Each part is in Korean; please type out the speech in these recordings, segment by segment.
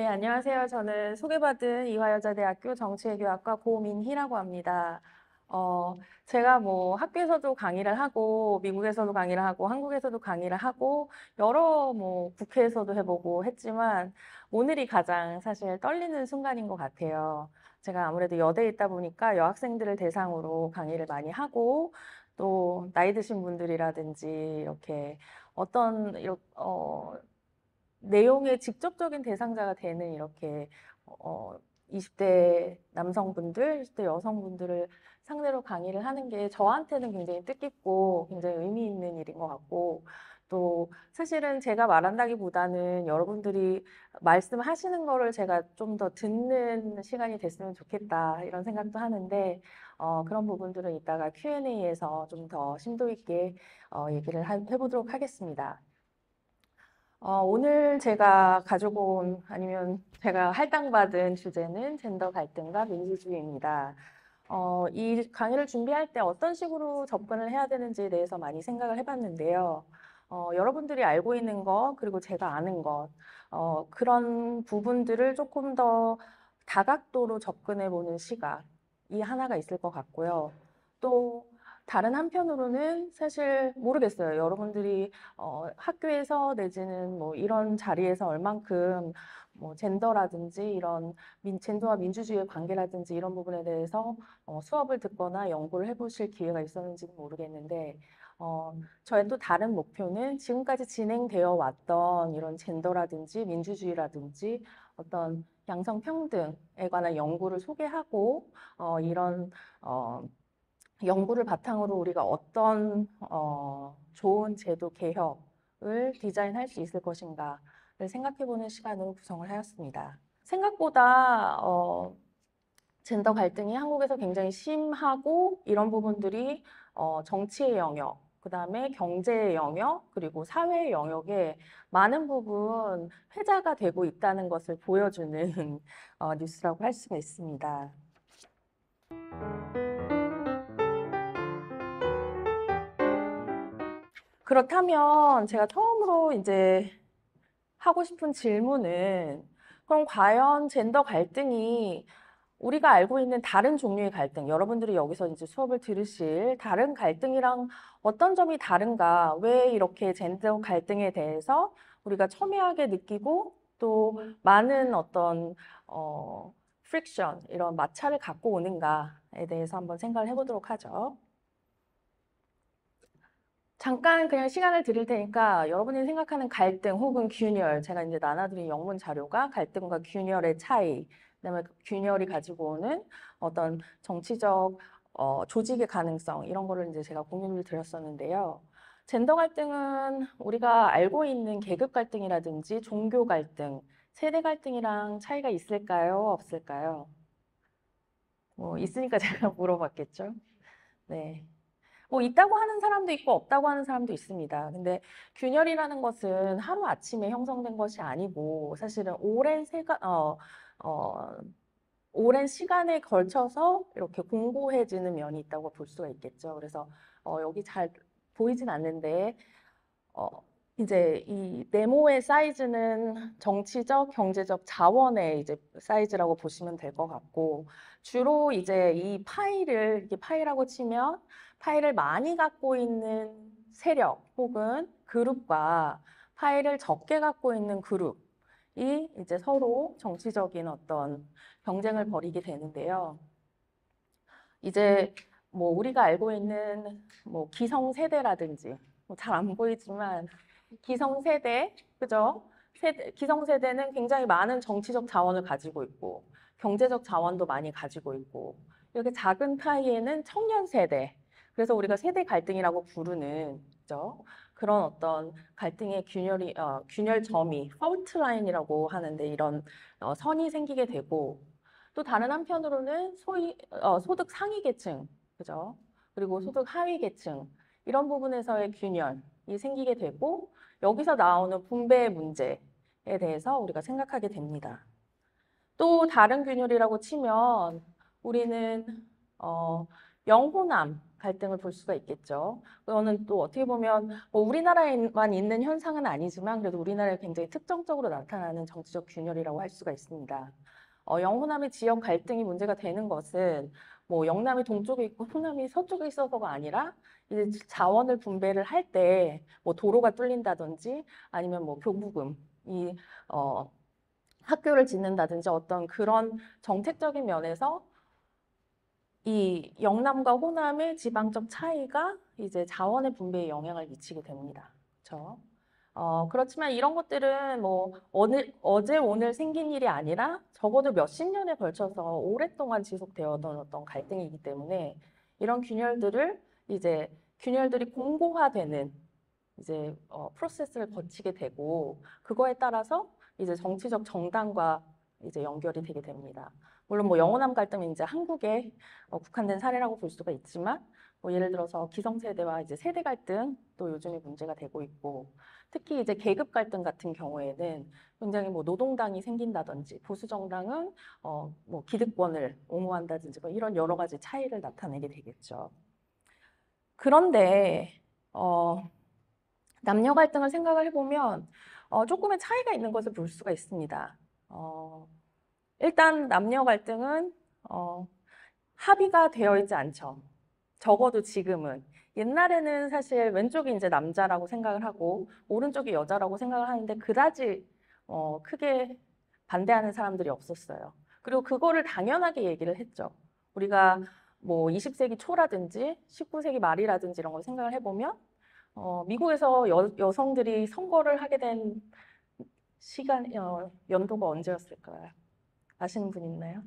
네, 안녕하세요. 저는 소개받은 이화여자대학교 정치외교학과 고민희라고 합니다. 어, 제가 뭐 학교에서도 강의를 하고, 미국에서도 강의를 하고, 한국에서도 강의를 하고, 여러 뭐 국회에서도 해보고 했지만, 오늘이 가장 사실 떨리는 순간인 것 같아요. 제가 아무래도 여대에 있다 보니까 여학생들을 대상으로 강의를 많이 하고, 또 나이 드신 분들이라든지 이렇게 어떤 이렇게, 어, 내용의 직접적인 대상자가 되는 이렇게 어, 20대 남성분들, 20대 여성분들을 상대로 강의를 하는 게 저한테는 굉장히 뜻깊고 굉장히 의미 있는 일인 것 같고 또 사실은 제가 말한다기보다는 여러분들이 말씀하시는 거를 제가 좀 더 듣는 시간이 됐으면 좋겠다 이런 생각도 하는데 어, 그런 부분들은 이따가 Q&A에서 좀 더 심도 있게 어, 얘기를 하, 해보도록 하겠습니다. 어, 오늘 제가 가지고 온 아니면 제가 할당받은 주제는 젠더 갈등과 민주주의입니다. 어, 이 강의를 준비할 때 어떤 식으로 접근을 해야 되는지에 대해서 많이 생각을 해봤는데요. 어, 여러분들이 알고 있는 것, 그리고 제가 아는 것, 어, 그런 부분들을 조금 더 다각도로 접근해 보는 시각 이 하나가 있을 것 같고요. 또 다른 한편으로는 사실 모르겠어요. 여러분들이 어, 학교에서 내지는 뭐 이런 자리에서 얼만큼 뭐 젠더라든지 이런 민, 젠더와 민주주의의 관계라든지 이런 부분에 대해서 어, 수업을 듣거나 연구를 해보실 기회가 있었는지는 모르겠는데 어, 저의 또 다른 목표는 지금까지 진행되어 왔던 이런 젠더라든지 민주주의라든지 어떤 양성평등에 관한 연구를 소개하고 어, 이런 어, 연구를 바탕으로 우리가 어떤 어, 좋은 제도 개혁을 디자인할 수 있을 것인가를 생각해보는 시간으로 구성을 하였습니다. 생각보다 어, 젠더 갈등이 한국에서 굉장히 심하고 이런 부분들이 어, 정치의 영역, 그 다음에 경제의 영역, 그리고 사회의 영역에 많은 부분 회자가 되고 있다는 것을 보여주는 어, 뉴스라고 할 수가 있습니다. 그렇다면 제가 처음으로 이제 하고 싶은 질문은 그럼 과연 젠더 갈등이 우리가 알고 있는 다른 종류의 갈등, 여러분들이 여기서 이제 수업을 들으실 다른 갈등이랑 어떤 점이 다른가, 왜 이렇게 젠더 갈등에 대해서 우리가 첨예하게 느끼고 또 많은 어떤 어, friction, 이런 마찰을 갖고 오는가에 대해서 한번 생각을 해보도록 하죠. 잠깐 그냥 시간을 드릴 테니까 여러분이 생각하는 갈등 혹은 균열, 제가 이제 나눠드린 영문 자료가 갈등과 균열의 차이, 그다음에 균열이 가지고 오는 어떤 정치적 어, 조직의 가능성 이런 거를 이제 제가 공유를 드렸었는데요. 젠더 갈등은 우리가 알고 있는 계급 갈등이라든지 종교 갈등, 세대 갈등이랑 차이가 있을까요? 없을까요? 뭐 있으니까 제가 물어봤겠죠. 네. 뭐 있다고 하는 사람도 있고 없다고 하는 사람도 있습니다. 근데 균열이라는 것은 하루 아침에 형성된 것이 아니고 사실은 오랜 세가, 어, 어, 오랜 시간에 걸쳐서 이렇게 공고해지는 면이 있다고 볼 수가 있겠죠. 그래서 어, 여기 잘 보이진 않는데 어, 이제 이 네모의 사이즈는 정치적, 경제적 자원의 이제 사이즈라고 보시면 될 것 같고 주로 이제 이 파이를 이렇게 파이라고 치면 파일을 많이 갖고 있는 세력 혹은 그룹과 파일을 적게 갖고 있는 그룹이 이제 서로 정치적인 어떤 경쟁을 벌이게 되는데요. 이제 뭐 우리가 알고 있는 뭐 기성 세대라든지 뭐 잘안 보이지만 기성 세대 그죠? 세대, 기성 세대는 굉장히 많은 정치적 자원을 가지고 있고 경제적 자원도 많이 가지고 있고 이렇게 작은 파이에는 청년 세대 그래서 우리가 세대 갈등이라고 부르는 그죠? 그런 어떤 갈등의 균열이 어, 균열점이 fault line이라고 하는데 이런 어, 선이 생기게 되고 또 다른 한편으로는 소위 어, 소득 상위 계층 그죠? 그리고 소득 하위 계층 이런 부분에서의 균열이 생기게 되고 여기서 나오는 분배의 문제에 대해서 우리가 생각하게 됩니다. 또 다른 균열이라고 치면 우리는 어, 영호남 갈등을 볼 수가 있겠죠. 그거는 또 어떻게 보면 뭐 우리나라에만 있는 현상은 아니지만 그래도 우리나라에 굉장히 특정적으로 나타나는 정치적 균열이라고 할 수가 있습니다. 어, 영호남의 지역 갈등이 문제가 되는 것은 뭐 영남이 동쪽에 있고 호남이 서쪽에 있어서가 아니라 이제 자원을 분배를 할 때 뭐 도로가 뚫린다든지 아니면 뭐 교부금 이 어, 학교를 짓는다든지 어떤 그런 정책적인 면에서 이 영남과 호남의 지방적 차이가 이제 자원의 분배에 영향을 미치게 됩니다. 그렇죠? 어, 그렇지만 이런 것들은 뭐 오늘, 어제 오늘 생긴 일이 아니라 적어도 몇십 년에 걸쳐서 오랫동안 지속되어던 어떤 갈등이기 때문에 이런 균열들을 이제 균열들이 공고화되는 이제 어, 프로세스를 거치게 되고 그거에 따라서 이제 정치적 정당과 이제 연결이 되게 됩니다. 물론 뭐 영호남 갈등은 이제 한국에 어, 국한된 사례라고 볼 수가 있지만 뭐 예를 들어서 기성세대와 이제 세대 갈등 또 요즘에 문제가 되고 있고 특히 이제 계급 갈등 같은 경우에는 굉장히 뭐 노동당이 생긴다든지 보수 정당은 어 뭐 기득권을 옹호한다든지 뭐 이런 여러 가지 차이를 나타내게 되겠죠. 그런데 어 남녀 갈등을 생각을 해보면 어 조금의 차이가 있는 것을 볼 수가 있습니다. 어 일단 남녀 갈등은 어 합의가 되어 있지 않죠. 적어도 지금은. 옛날에는 사실 왼쪽이 이제 남자라고 생각을 하고 오른쪽이 여자라고 생각을 하는데 그다지 어, 크게 반대하는 사람들이 없었어요. 그리고 그거를 당연하게 얘기를 했죠. 우리가 뭐 20세기 초라든지 19세기 말이라든지 이런 걸 생각을 해보면 어, 미국에서 여, 여성들이 선거를 하게 된 시간, 어, 연도가 언제였을까요? 아시는 분 있나요?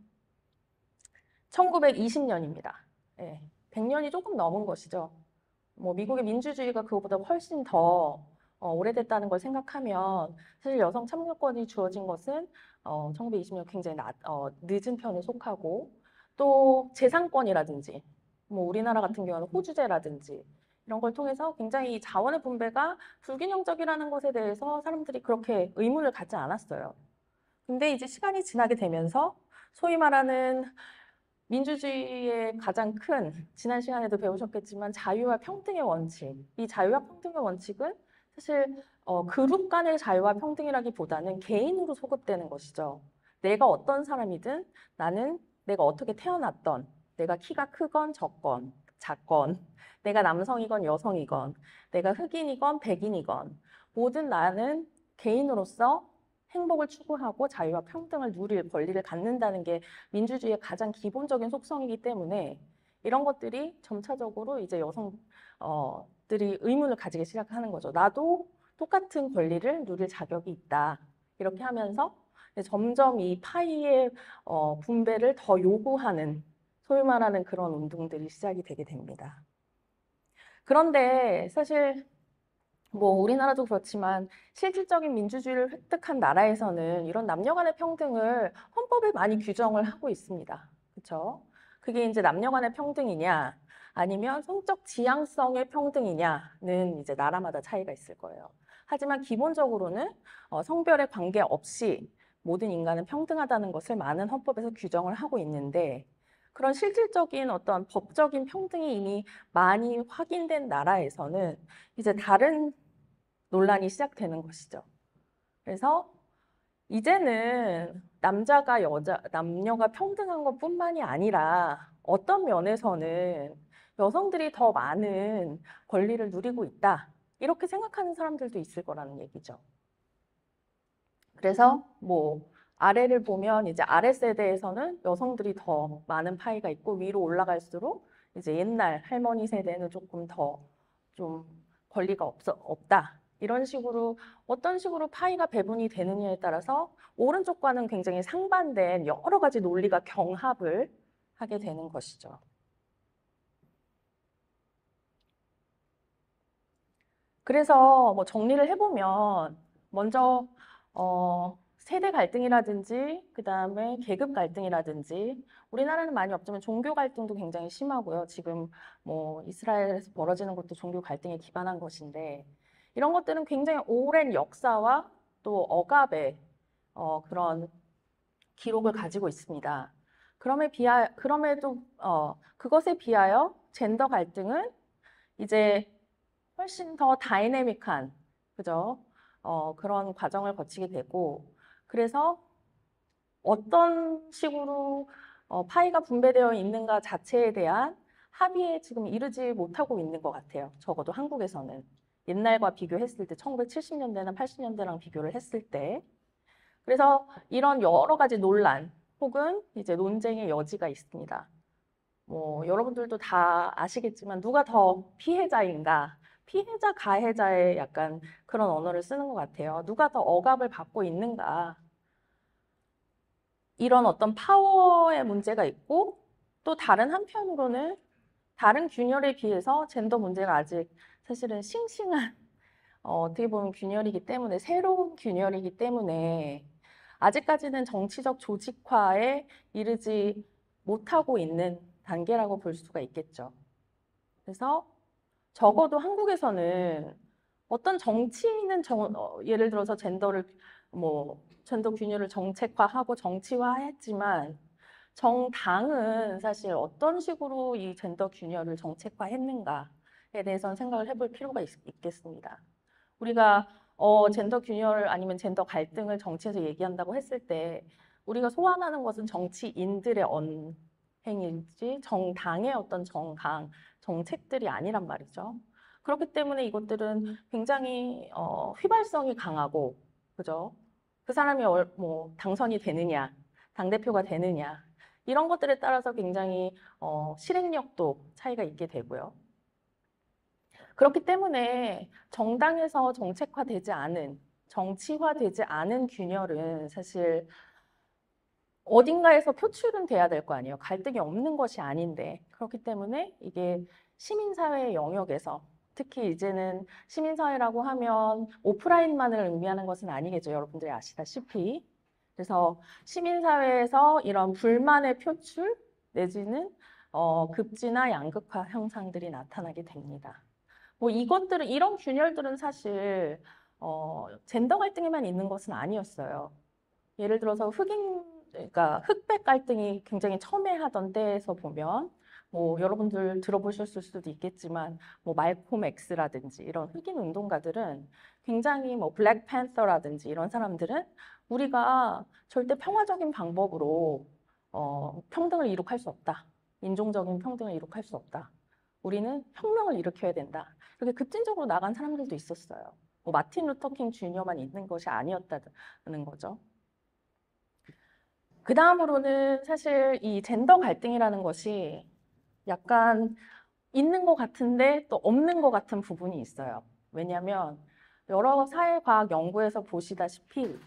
1920년입니다. 예, 100년이 조금 넘은 것이죠. 뭐 미국의 민주주의가 그거보다 훨씬 더 어, 오래됐다는 걸 생각하면 사실 여성 참여권이 주어진 것은 어, 1920년 굉장히 낮, 어, 늦은 편에 속하고 또 재산권이라든지 뭐 우리나라 같은 경우는 호주제라든지 이런 걸 통해서 굉장히 자원의 분배가 불균형적이라는 것에 대해서 사람들이 그렇게 의문을 갖지 않았어요. 근데 이제 시간이 지나게 되면서 소위 말하는 민주주의의 가장 큰 지난 시간에도 배우셨겠지만 자유와 평등의 원칙. 이 자유와 평등의 원칙은 사실 어, 그룹 간의 자유와 평등이라기보다는 개인으로 소급되는 것이죠. 내가 어떤 사람이든 나는 내가 어떻게 태어났던 내가 키가 크건 적건 작건 내가 남성이건 여성이건 내가 흑인이건 백인이건 모든 나는 개인으로서 행복을 추구하고 자유와 평등을 누릴 권리를 갖는다는 게 민주주의의 가장 기본적인 속성이기 때문에 이런 것들이 점차적으로 이제 여성들이 의문을 가지기 시작하는 거죠. 나도 똑같은 권리를 누릴 자격이 있다. 이렇게 하면서 점점 이 파이의 어, 분배를 더 요구하는 소위 말하는 그런 운동들이 시작이 되게 됩니다. 그런데 사실 뭐 우리나라도 그렇지만 실질적인 민주주의를 획득한 나라에서는 이런 남녀 간의 평등을 헌법에 많이 규정을 하고 있습니다. 그렇죠? 그게 이제 남녀 간의 평등이냐 아니면 성적 지향성의 평등이냐는 이제 나라마다 차이가 있을 거예요. 하지만 기본적으로는 어, 성별에 관계없이 모든 인간은 평등하다는 것을 많은 헌법에서 규정을 하고 있는데 그런 실질적인 어떤 법적인 평등이 이미 많이 확인된 나라에서는 이제 다른 논란이 시작되는 것이죠. 그래서 이제는 남자가 여자, 남녀가 평등한 것 뿐만이 아니라 어떤 면에서는 여성들이 더 많은 권리를 누리고 있다. 이렇게 생각하는 사람들도 있을 거라는 얘기죠. 그래서 뭐 아래를 보면 이제 아래 세대에서는 여성들이 더 많은 파이가 있고 위로 올라갈수록 이제 옛날 할머니 세대는 조금 더 좀 권리가 없, 없다. 이런 식으로 어떤 식으로 파이가 배분이 되느냐에 따라서 오른쪽과는 굉장히 상반된 여러 가지 논리가 경합을 하게 되는 것이죠. 그래서 뭐 정리를 해보면 먼저 어, 세대 갈등이라든지 그 다음에 계급 갈등이라든지 우리나라는 많이 없지만 종교 갈등도 굉장히 심하고요. 지금 뭐 이스라엘에서 벌어지는 것도 종교 갈등에 기반한 것인데 이런 것들은 굉장히 오랜 역사와 또 억압의 어, 그런 기록을 가지고 있습니다. 그럼에 비하, 그럼에도, 어, 그것에 비하여 젠더 갈등은 이제 훨씬 더 다이내믹한, 그죠? 어, 그런 과정을 거치게 되고, 그래서 어떤 식으로 어, 파이가 분배되어 있는가 자체에 대한 합의에 지금 이르지 못하고 있는 것 같아요. 적어도 한국에서는. 옛날과 비교했을 때, 1970년대나 80년대랑 비교를 했을 때. 그래서 이런 여러 가지 논란 혹은 이제 논쟁의 여지가 있습니다. 뭐, 여러분들도 다 아시겠지만 누가 더 피해자인가? 피해자, 가해자의 약간 그런 언어를 쓰는 것 같아요. 누가 더 억압을 받고 있는가? 이런 어떤 파워의 문제가 있고 또 다른 한편으로는 다른 균열에 비해서 젠더 문제가 아직 사실은 싱싱한 어, 어떻게 보면 균열이기 때문에 새로운 균열이기 때문에 아직까지는 정치적 조직화에 이르지 못하고 있는 단계라고 볼 수가 있겠죠. 그래서 적어도 한국에서는 어떤 정치인은 정, 어, 예를 들어서 젠더를 뭐 젠더 균열을 정책화하고 정치화했지만 정당은 사실 어떤 식으로 이 젠더 균열을 정책화했는가에 대해서는 생각을 해볼 필요가 있, 겠습니다 우리가 어, 젠더 균열 아니면 젠더 갈등을 정치에서 얘기한다고 했을 때 우리가 소환하는 것은 정치인들의 언행이지 정당의 어떤 정강, 정책들이 아니란 말이죠. 그렇기 때문에 이것들은 굉장히 어, 휘발성이 강하고 그죠? 그 사람이 뭐 당선이 되느냐, 당 대표가 되느냐, 이런 것들에 따라서 굉장히 어, 실행력도 차이가 있게 되고요. 그렇기 때문에 정당에서 정책화되지 않은, 정치화되지 않은 균열은 사실 어딘가에서 표출은 돼야 될 거 아니에요. 갈등이 없는 것이 아닌데. 그렇기 때문에 이게 시민사회의 영역에서 특히 이제는 시민사회라고 하면 오프라인만을 의미하는 것은 아니겠죠. 여러분들이 아시다시피. 그래서 시민사회에서 이런 불만의 표출 내지는 어, 급진화 양극화 현상들이 나타나게 됩니다. 뭐 이것들은 이런 균열들은 사실 어, 젠더 갈등에만 있는 것은 아니었어요. 예를 들어서 흑인 그러니까 흑백 갈등이 굉장히 첨예 하던 때에서 보면 뭐 여러분들 들어보셨을 수도 있겠지만 뭐 말콤 X라든지 이런 흑인 운동가들은 굉장히 뭐 블랙 팬서라든지 이런 사람들은 우리가 절대 평화적인 방법으로 어, 평등을 이룩할 수 없다. 인종적인 평등을 이룩할 수 없다. 우리는 혁명을 일으켜야 된다. 이렇게 급진적으로 나간 사람들도 있었어요. 뭐 마틴 루터킹 주니어만 있는 것이 아니었다는 거죠. 그 다음으로는 사실 이 젠더 갈등이라는 것이 약간 있는 것 같은데 또 없는 것 같은 부분이 있어요. 왜냐하면 여러 사회과학 연구에서 보시다시피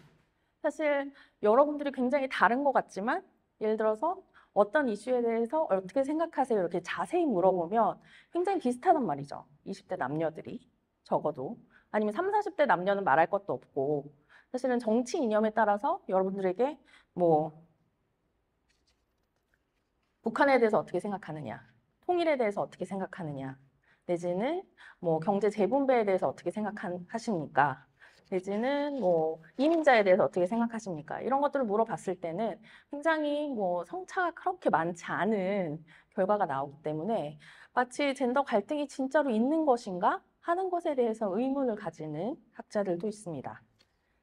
사실 여러분들이 굉장히 다른 것 같지만 예를 들어서 어떤 이슈에 대해서 어떻게 생각하세요? 이렇게 자세히 물어보면 굉장히 비슷하단 말이죠. 20대 남녀들이 적어도 아니면 3, 40대 남녀는 말할 것도 없고 사실은 정치 이념에 따라서 여러분들에게 뭐 북한에 대해서 어떻게 생각하느냐, 통일에 대해서 어떻게 생각하느냐, 내지는 뭐 경제 재분배에 대해서 어떻게 생각하십니까? 내지는 뭐 이민자에 대해서 어떻게 생각하십니까? 이런 것들을 물어봤을 때는 굉장히 뭐 성차가 그렇게 많지 않은 결과가 나오기 때문에 마치 젠더 갈등이 진짜로 있는 것인가 하는 것에 대해서 의문을 가지는 학자들도 있습니다.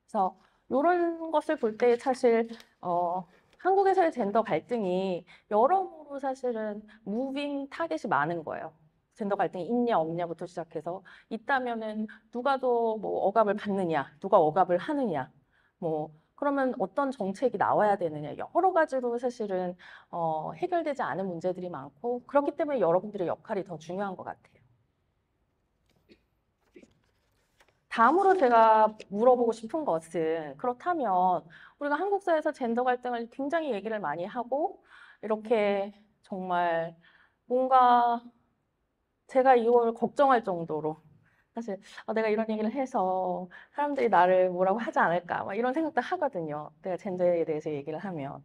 그래서 이런 것을 볼 때 사실 어, 한국에서의 젠더 갈등이 여러모로 사실은 moving target이 많은 거예요. 젠더 갈등이 있냐 없냐부터 시작해서 있다면은 누가 더 뭐 억압을 받느냐, 누가 억압을 하느냐, 뭐 그러면 어떤 정책이 나와야 되느냐 여러 가지로 사실은 어, 해결되지 않은 문제들이 많고 그렇기 때문에 여러분들의 역할이 더 중요한 것 같아요. 다음으로 제가 물어보고 싶은 것은 그렇다면 우리가 한국 사회에서 젠더 갈등을 굉장히 얘기를 많이 하고 이렇게 정말 뭔가 제가 이걸 걱정할 정도로 사실 어, 내가 이런 얘기를 해서 사람들이 나를 뭐라고 하지 않을까 막 이런 생각도 하거든요. 내가 젠더에 대해서 얘기를 하면.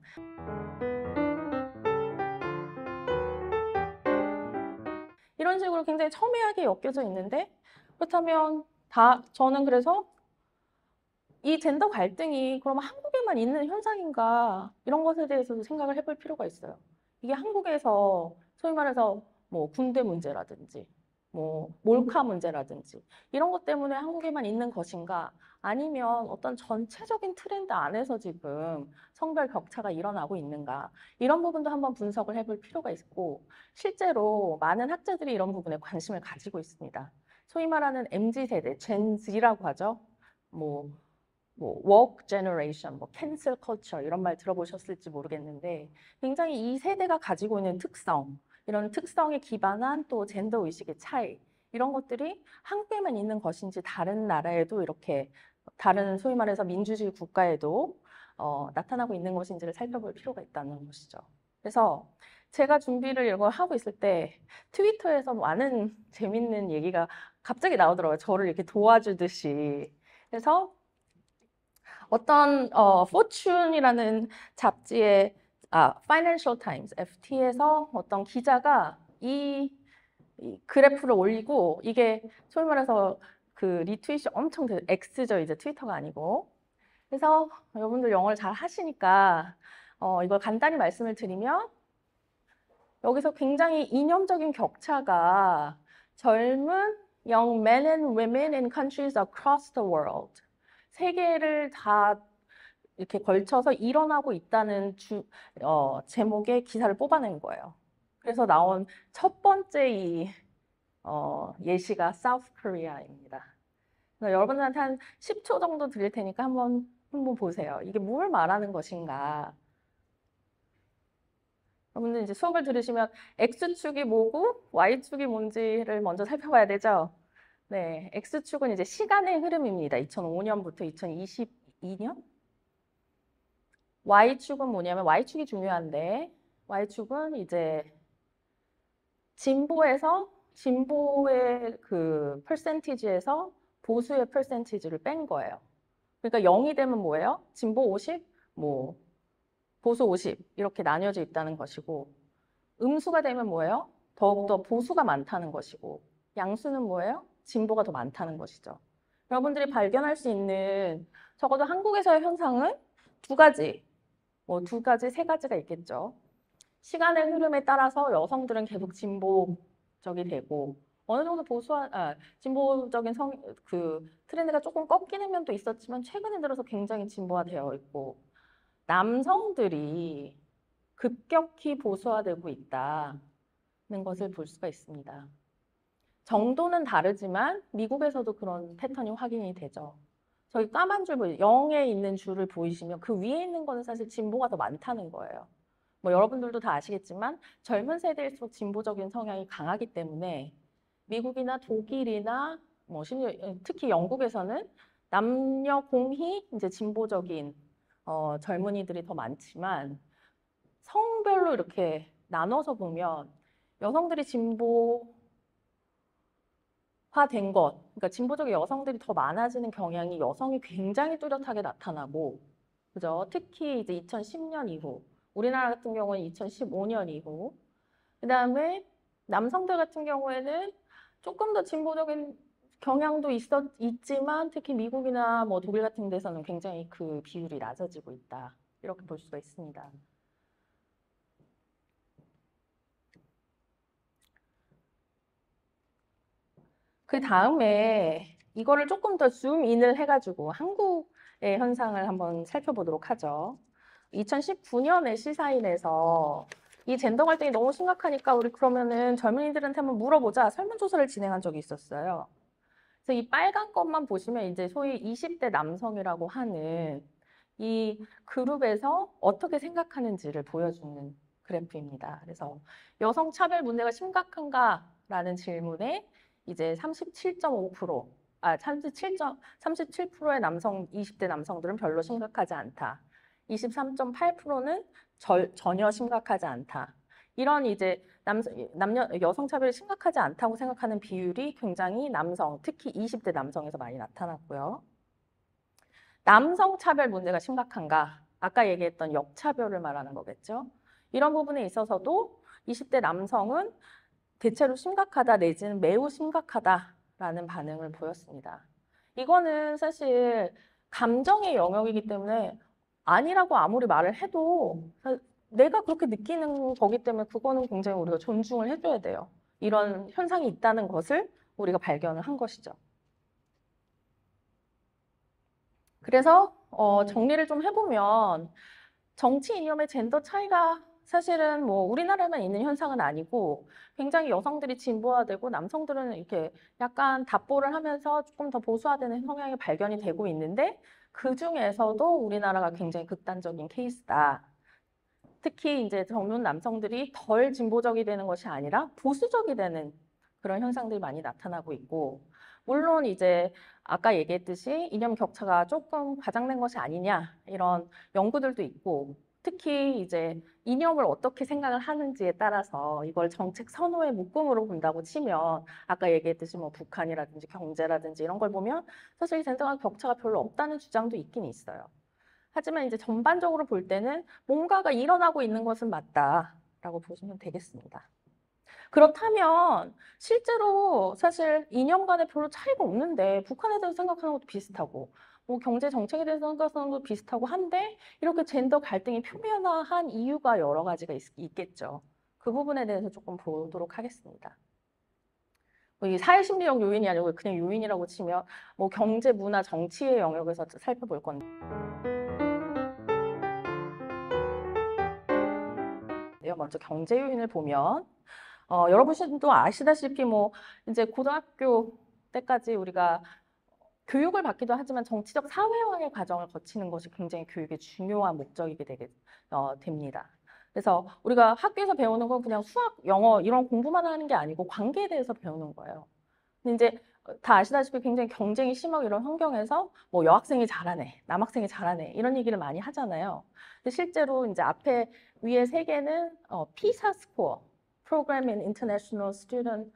이런 식으로 굉장히 첨예하게 엮여져 있는데 그렇다면 다 저는 그래서 이 젠더 갈등이 그러면 한국에만 있는 현상인가 이런 것에 대해서도 생각을 해볼 필요가 있어요. 이게 한국에서 소위 말해서 뭐 군대 문제라든지 뭐 몰카 문제라든지 이런 것 때문에 한국에만 있는 것인가 아니면 어떤 전체적인 트렌드 안에서 지금 성별 격차가 일어나고 있는가 이런 부분도 한번 분석을 해볼 필요가 있고 실제로 많은 학자들이 이런 부분에 관심을 가지고 있습니다. 소위 말하는 MZ 세대, Z라고 하죠. 뭐, 뭐 woke generation, 뭐 cancel culture 이런 말 들어보셨을지 모르겠는데 굉장히 이 세대가 가지고 있는 특성, 이런 특성에 기반한 또 젠더 의식의 차이 이런 것들이 한국에만 있는 것인지 다른 나라에도 이렇게 다른 소위 말해서 민주주의 국가에도 어, 나타나고 있는 것인지를 살펴볼 필요가 있다는 것이죠. 그래서 제가 준비를 이걸 하고 있을 때 트위터에서 많은 재밌는 얘기가 갑자기 나오더라고요. 저를 이렇게 도와주듯이. 그래서 어떤 어, 포춘이라는 잡지의 아, Financial Times, FT에서 어떤 기자가 이, 이 그래프를 올리고 이게 소위 말해서 그 리트윗이 엄청 돼, X죠, 이제 트위터가 아니고. 그래서 여러분들 영어를 잘 하시니까 어, 이걸 간단히 말씀을 드리면 여기서 굉장히 이념적인 격차가 젊은 young men and women in countries across the world 세계를 다 이렇게 걸쳐서 일어나고 있다는 주, 어, 제목의 기사를 뽑아낸 거예요. 그래서 나온 첫 번째 이 어, 예시가 사우스 코리아입니다. 그래서 여러분들한테 한 10초 정도 드릴 테니까 한번 한번 보세요. 이게 뭘 말하는 것인가? 여러분들 이제 수업을 들으시면 X축이 뭐고 Y축이 뭔지를 먼저 살펴봐야 되죠. 네, X축은 이제 시간의 흐름입니다. 2005년부터 2022년? Y축은 뭐냐면 Y축이 중요한데 Y축은 이제 진보에서 진보의 그 퍼센티지에서 보수의 퍼센티지를 뺀 거예요. 그러니까 0이 되면 뭐예요? 진보 50, 뭐 보수 50 이렇게 나뉘어져 있다는 것이고 음수가 되면 뭐예요? 더욱더 보수가 많다는 것이고 양수는 뭐예요? 진보가 더 많다는 것이죠. 여러분들이 발견할 수 있는 적어도 한국에서의 현상은 두 가지, 뭐 두 가지, 세 가지가 있겠죠. 시간의 흐름에 따라서 여성들은 계속 진보적이 되고 어느 정도 보수한 아, 진보적인 성, 그 트렌드가 조금 꺾이는 면도 있었지만 최근에 들어서 굉장히 진보화되어 있고 남성들이 급격히 보수화되고 있다는 것을 볼 수가 있습니다. 정도는 다르지만 미국에서도 그런 패턴이 확인이 되죠. 저기 까만 줄, 0에 있는 줄을 보이시면 그 위에 있는 거는 사실 진보가 더 많다는 거예요. 뭐 여러분들도 다 아시겠지만 젊은 세대일수록 진보적인 성향이 강하기 때문에 미국이나 독일이나 뭐 심지어 특히 영국에서는 남녀 공히 이제 진보적인 어, 젊은이들이 더 많지만 성별로 이렇게 나눠서 보면 여성들이 진보 화된 것, 그러니까 진보적인 여성들이 더 많아지는 경향이 여성이 굉장히 뚜렷하게 나타나고, 그죠? 특히 이제 2010년 이후, 우리나라 같은 경우는 2015년 이후, 그 다음에 남성들 같은 경우에는 조금 더 진보적인 경향도 있었, 있지만 특히 미국이나 뭐 독일 같은 데서는 굉장히 그 비율이 낮아지고 있다. 이렇게 볼 수가 있습니다. 그 다음에 이거를 조금 더 줌인을 해가지고 한국의 현상을 한번 살펴보도록 하죠. 2019년에 시사인에서 이 젠더 갈등이 너무 심각하니까 우리 그러면은 젊은이들한테 한번 물어보자 설문조사를 진행한 적이 있었어요. 그래서 이 빨간 것만 보시면 이제 소위 20대 남성이라고 하는 이 그룹에서 어떻게 생각하는지를 보여주는 그래프입니다. 그래서 여성 차별 문제가 심각한가라는 질문에 이제 37.5%, 아, 37. 37%의 남성, 20대 남성들은 별로 심각하지 않다. 23.8%는 전혀 심각하지 않다. 이런 이제 남, 남녀, 여성 차별이 심각하지 않다고 생각하는 비율이 굉장히 남성, 특히 20대 남성에서 많이 나타났고요. 남성 차별 문제가 심각한가? 아까 얘기했던 역차별을 말하는 거겠죠. 이런 부분에 있어서도 20대 남성은 대체로 심각하다 내지는 매우 심각하다라는 반응을 보였습니다. 이거는 사실 감정의 영역이기 때문에 아니라고 아무리 말을 해도 사- 내가 그렇게 느끼는 거기 때문에 그거는 굉장히 우리가 존중을 해줘야 돼요. 이런 현상이 있다는 것을 우리가 발견을 한 것이죠. 그래서 어, 정리를 좀 해보면 정치 이념의 젠더 차이가 사실은 뭐 우리나라에만 있는 현상은 아니고 굉장히 여성들이 진보화되고 남성들은 이렇게 약간 답보를 하면서 조금 더 보수화되는 성향이 발견이 되고 있는데 그 중에서도 우리나라가 굉장히 극단적인 케이스다. 특히 이제 젊은 남성들이 덜 진보적이 되는 것이 아니라 보수적이 되는 그런 현상들이 많이 나타나고 있고 물론 이제 아까 얘기했듯이 이념 격차가 조금 과장된 것이 아니냐 이런 연구들도 있고 특히 이제 이념을 어떻게 생각을 하는지에 따라서 이걸 정책 선호의 묶음으로 본다고 치면 아까 얘기했듯이 뭐 북한이라든지 경제라든지 이런 걸 보면 사실 젠더 격차가 별로 없다는 주장도 있긴 있어요. 하지만 이제 전반적으로 볼 때는 뭔가가 일어나고 있는 것은 맞다라고 보시면 되겠습니다. 그렇다면 실제로 사실 이념 간에 별로 차이가 없는데 북한에 대해서 생각하는 것도 비슷하고 뭐 경제 정책에 생각하는 것도 비슷하고 한데 이렇게 젠더 갈등이 표면화한 이유가 여러 가지가 있, 있겠죠. 그 부분에 대해서 조금 보도록 하겠습니다. 뭐이 사회심리적 요인이 아니고 그냥 요인이라고 치면 뭐 경제, 문화, 정치의 영역에서 살펴볼 건데 먼저 경제 요인을 보면 어, 여러분도 아시다시피 뭐 이제 고등학교 때까지 우리가 교육을 받기도 하지만 정치적 사회화의 과정을 거치는 것이 굉장히 교육의 중요한 목적이게 되게 어, 됩니다. 그래서 우리가 학교에서 배우는 건 그냥 수학, 영어 이런 공부만 하는 게 아니고 관계에 대해서 배우는 거예요. 근데 이제 다 아시다시피 굉장히 경쟁이 심하고 이런 환경에서 뭐 여학생이 잘하네, 남학생이 잘하네 이런 얘기를 많이 하잖아요. 근데 실제로 이제 앞에 위에 세 개는 어, 피사 스코어, Program in International Student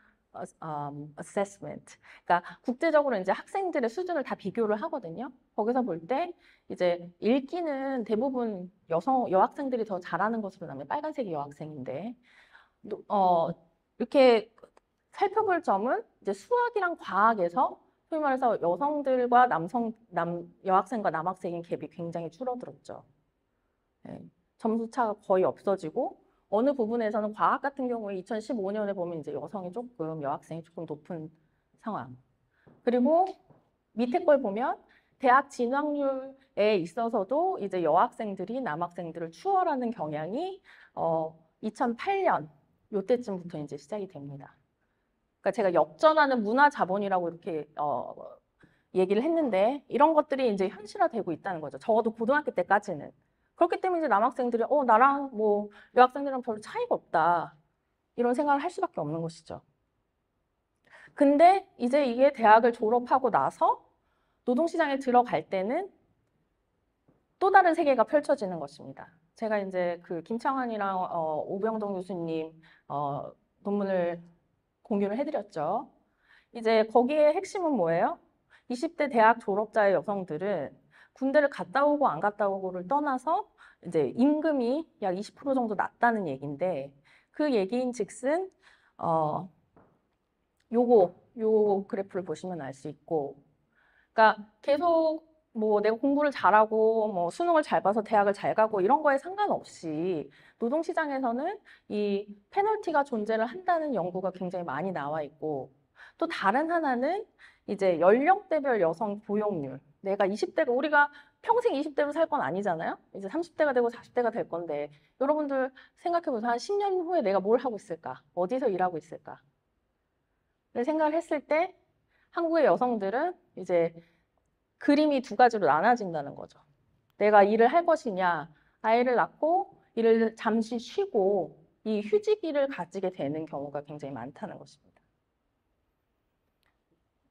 Assessment. 그러니까 국제적으로 이제 학생들의 수준을 다 비교를 하거든요. 거기서 볼 때 이제 읽기는 대부분 여성 여학생들이 더 잘하는 것으로 나면 빨간색이 여학생인데 어, 이렇게 살펴볼 점은 이제 수학이랑 과학에서 소위 말해서 여성들과 남성 남 여학생과 남학생의 갭이 굉장히 줄어들었죠. 네, 점수 차가 거의 없어지고 어느 부분에서는 과학 같은 경우에 2015년에 보면 이제 여성이 조금 여학생이 조금 높은 상황. 그리고 밑에 걸 보면 대학 진학률에 있어서도 이제 여학생들이 남학생들을 추월하는 경향이 어 2008년 요때쯤부터 이제 시작이 됩니다. 그러니까 제가 역전하는 문화 자본이라고 이렇게 어 얘기를 했는데 이런 것들이 이제 현실화되고 있다는 거죠. 적어도 고등학교 때까지는. 그렇기 때문에 이제 남학생들이 어 나랑 뭐 여학생들이랑 별로 차이가 없다 이런 생각을 할 수밖에 없는 것이죠. 근데 이제 이게 대학을 졸업하고 나서 노동시장에 들어갈 때는 또 다른 세계가 펼쳐지는 것입니다. 제가 이제 그 김창환이랑 어, 오병동 교수님 어, 논문을 공유를 해드렸죠. 이제 거기에 핵심은 뭐예요? 20대 대학 졸업자의 여성들은 군대를 갔다 오고 안 갔다 오고를 떠나서 이제 임금이 약 20% 정도 낮다는 얘기인데 그 얘기인 즉슨 어 요거 요 그래프를 보시면 알 수 있고. 그러니까 계속 뭐 내가 공부를 잘하고 뭐 수능을 잘 봐서 대학을 잘 가고 이런 거에 상관없이 노동시장에서는 이 페널티가 존재를 한다는 연구가 굉장히 많이 나와 있고 또 다른 하나는 이제 연령대별 여성 고용률 내가 20대가 우리가 평생 20대로 살 건 아니잖아요. 이제 30대가 되고 40대가 될 건데 여러분들 생각해 보세요. 한 10년 후에 내가 뭘 하고 있을까? 어디서 일하고 있을까? 생각을 했을 때 한국의 여성들은 이제 그림이 두 가지로 나눠진다는 거죠. 내가 일을 할 것이냐, 아이를 낳고 일을 잠시 쉬고 이 휴직일을 가지게 되는 경우가 굉장히 많다는 것입니다.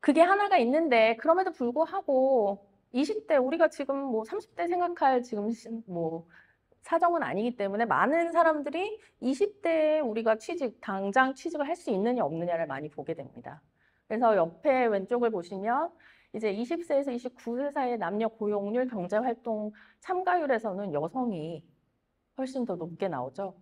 그게 하나가 있는데 그럼에도 불구하고 20대 우리가 지금 뭐 30대 생각할 지금 뭐 사정은 아니기 때문에 많은 사람들이 20대에 우리가 취직 당장 취직을 할 수 있느냐 없느냐를 많이 보게 됩니다. 그래서 옆에 왼쪽을 보시면 이제 20세에서 29세 사이의 남녀 고용률 경제활동 참가율에서는 여성이 훨씬 더 높게 나오죠.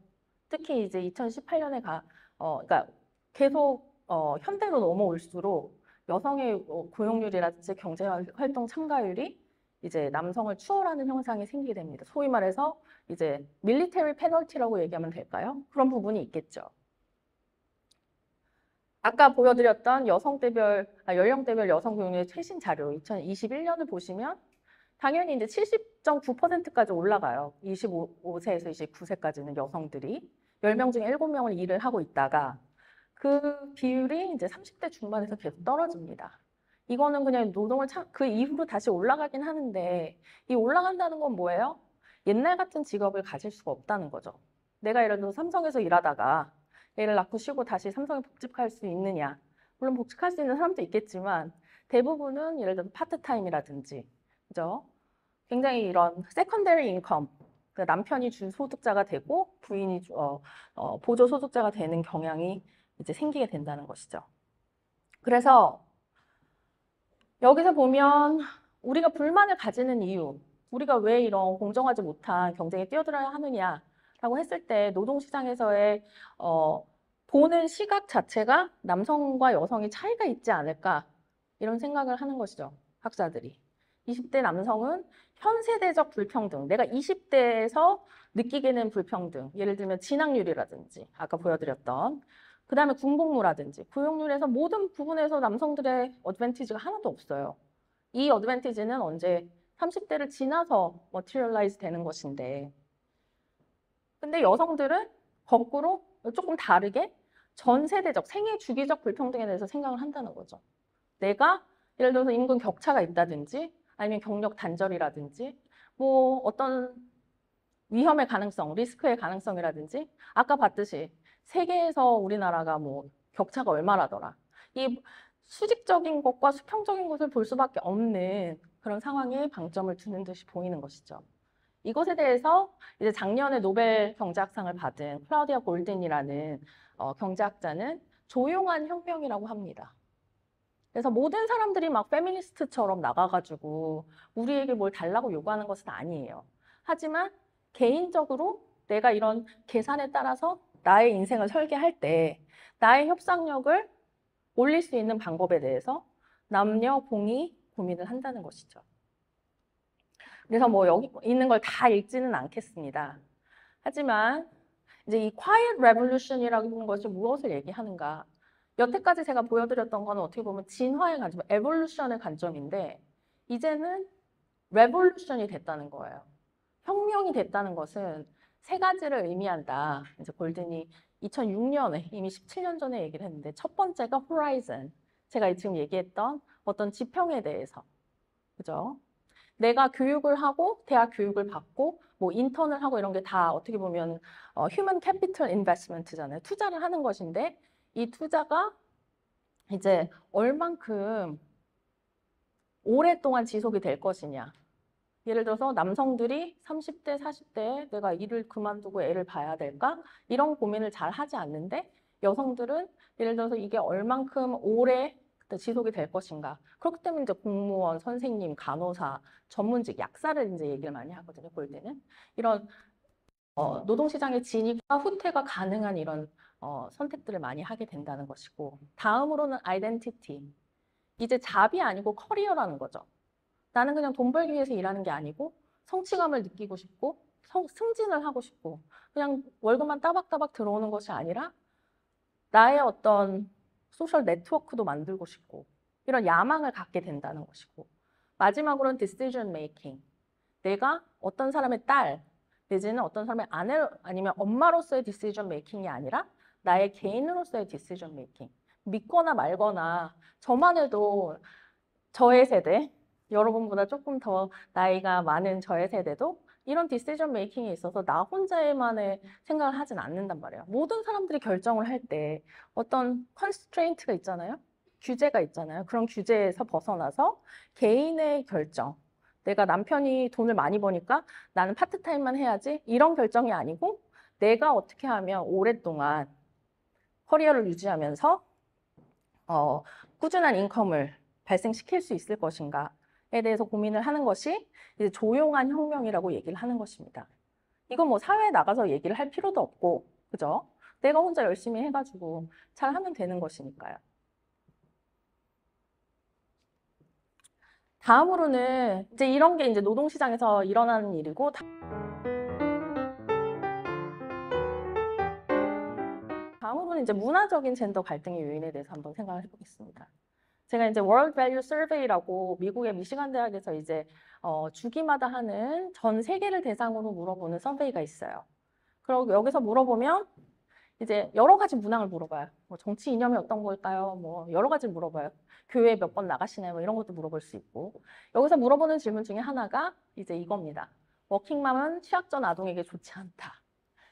특히 이제 2018년에 가, 어, 그러니까 계속 어, 현대로 넘어올수록 여성의 어, 고용률이라든지 경제활동 참가율이 이제 남성을 추월하는 현상이 생기게 됩니다. 소위 말해서 이제 밀리터리 페널티라고 얘기하면 될까요? 그런 부분이 있겠죠. 아까 보여드렸던 여성대별, 아, 연령대별 여성 교육의 최신 자료 2021년을 보시면 당연히 이제 70.9%까지 올라가요. 25세에서 29세까지는 여성들이 10명 중에 7명을 일을 하고 있다가 그 비율이 이제 30대 중반에서 계속 떨어집니다. 이거는 그냥 노동을 참, 그 이후로 다시 올라가긴 하는데 이 올라간다는 건 뭐예요? 옛날 같은 직업을 가질 수가 없다는 거죠. 내가 예를 들어 삼성에서 일하다가 애를 낳고 쉬고 다시 삼성에 복직할 수 있느냐? 물론 복직할 수 있는 사람도 있겠지만 대부분은 예를 들어 파트타임이라든지 그죠? 굉장히 이런 secondary income 그 남편이 준 소득자가 되고 부인이 주- 어, 어, 보조 소득자가 되는 경향이 이제 생기게 된다는 것이죠. 그래서 여기서 보면 우리가 불만을 가지는 이유, 우리가 왜 이런 공정하지 못한 경쟁에 뛰어들어야 하느냐라고 했을 때 노동시장에서의 어, 보는 시각 자체가 남성과 여성의 차이가 있지 않을까 이런 생각을 하는 것이죠. 학자들이. 20대 남성은 현세대적 불평등, 내가 20대에서 느끼게 된 불평등, 예를 들면 진학률이라든지 아까 보여드렸던 그 다음에 군복무라든지 고용률에서 모든 부분에서 남성들의 advantage가 하나도 없어요. 이 advantage는 언제 30대를 지나서 materialize 되는 것인데 근데 여성들은 거꾸로 조금 다르게 전 세대적 생애 주기적 불평등에 대해서 생각을 한다는 거죠. 내가 예를 들어서 임금 격차가 있다든지 아니면 경력 단절이라든지 뭐 어떤 위험의 가능성, 리스크의 가능성이라든지 아까 봤듯이 세계에서 우리나라가 뭐 격차가 얼마나더라. 이 수직적인 것과 수평적인 것을 볼 수밖에 없는 그런 상황에 방점을 두는 듯이 보이는 것이죠. 이것에 대해서 이제 작년에 노벨 경제학상을 받은 클라우디아 골든이라는 어, 경제학자는 조용한 혁명이라고 합니다. 그래서 모든 사람들이 막 페미니스트처럼 나가가지고 우리에게 뭘 달라고 요구하는 것은 아니에요. 하지만 개인적으로 내가 이런 계산에 따라서 나의 인생을 설계할 때 나의 협상력을 올릴 수 있는 방법에 대해서 남녀 공이 고민을 한다는 것이죠. 그래서 뭐 여기 있는 걸 다 읽지는 않겠습니다. 하지만 이제 이 quiet revolution이라는 것이 무엇을 얘기하는가? 여태까지 제가 보여드렸던 건 어떻게 보면 진화의 관점, evolution의 관점인데 이제는 revolution이 됐다는 거예요. 혁명이 됐다는 것은 세 가지를 의미한다. 이제 골든이 2006년에 이미 17년 전에 얘기를 했는데 첫 번째가 horizon. 제가 지금 얘기했던 어떤 지평에 대해서. 그죠? 내가 교육을 하고 대학 교육을 받고 뭐 인턴을 하고 이런 게 다 어떻게 보면 어, human capital investment잖아요. 투자를 하는 것인데 이 투자가 이제 얼만큼 오랫동안 지속이 될 것이냐. 예를 들어서 남성들이 30대, 40대에 내가 일을 그만두고 애를 봐야 될까? 이런 고민을 잘 하지 않는데 여성들은 예를 들어서 이게 얼만큼 오래 지속이 될 것인가. 그렇기 때문에 이제 공무원, 선생님, 간호사, 전문직, 약사를 이제 얘기를 많이 하거든요. 볼 때는. 이런 어, 노동시장의 진입과 후퇴가 가능한 이런 어, 선택들을 많이 하게 된다는 것이고 다음으로는 아이덴티티. 이제 잡이 아니고 커리어라는 거죠. 나는 그냥 돈 벌기 위해서 일하는 게 아니고 성취감을 느끼고 싶고 성, 승진을 하고 싶고 그냥 월급만 따박따박 들어오는 것이 아니라 나의 어떤 social network도 만들고 싶고 이런 야망을 갖게 된다는 것이고 마지막으로는 decision making. 내가 어떤 사람의 딸 내지는 어떤 사람의 아내 아니면 엄마로서의 decision making이 아니라 나의 개인으로서의 decision making. 믿거나 말거나 저만 해도 저의 세대 여러분보다 조금 더 나이가 많은 저의 세대도 이런 decision making에 있어서 나 혼자만의 생각을 하진 않는단 말이에요. 모든 사람들이 결정을 할 때 어떤 constraint가 있잖아요. 규제가 있잖아요. 그런 규제에서 벗어나서 개인의 결정. 내가 남편이 돈을 많이 버니까 나는 파트타임만 해야지. 이런 결정이 아니고 내가 어떻게 하면 오랫동안 커리어를 유지하면서 어, 꾸준한 income을 발생시킬 수 있을 것인가. 에 대해서 고민을 하는 것이 이제 조용한 혁명이라고 얘기를 하는 것입니다. 이건 뭐 사회에 나가서 얘기를 할 필요도 없고, 그죠? 내가 혼자 열심히 해가지고 잘 하면 되는 것이니까요. 다음으로는 이제 이런 게 이제 노동시장에서 일어나는 일이고 다- 다음으로는 이제 문화적인 젠더 갈등의 요인에 대해서 한번 생각을 해보겠습니다. 제가 이제 World Value Survey라고 미국의 미시간 대학에서 이제 어, 주기마다 하는 전 세계를 대상으로 물어보는 서베이가 있어요. 그리고 여기서 물어보면 이제 여러 가지 문항을 물어봐요. 뭐 정치 이념이 어떤 걸까요? 뭐 여러 가지 물어봐요. 교회 몇 번 나가시나요? 뭐 이런 것도 물어볼 수 있고. 여기서 물어보는 질문 중에 하나가 이제 이겁니다. 워킹맘은 취약전 아동에게 좋지 않다.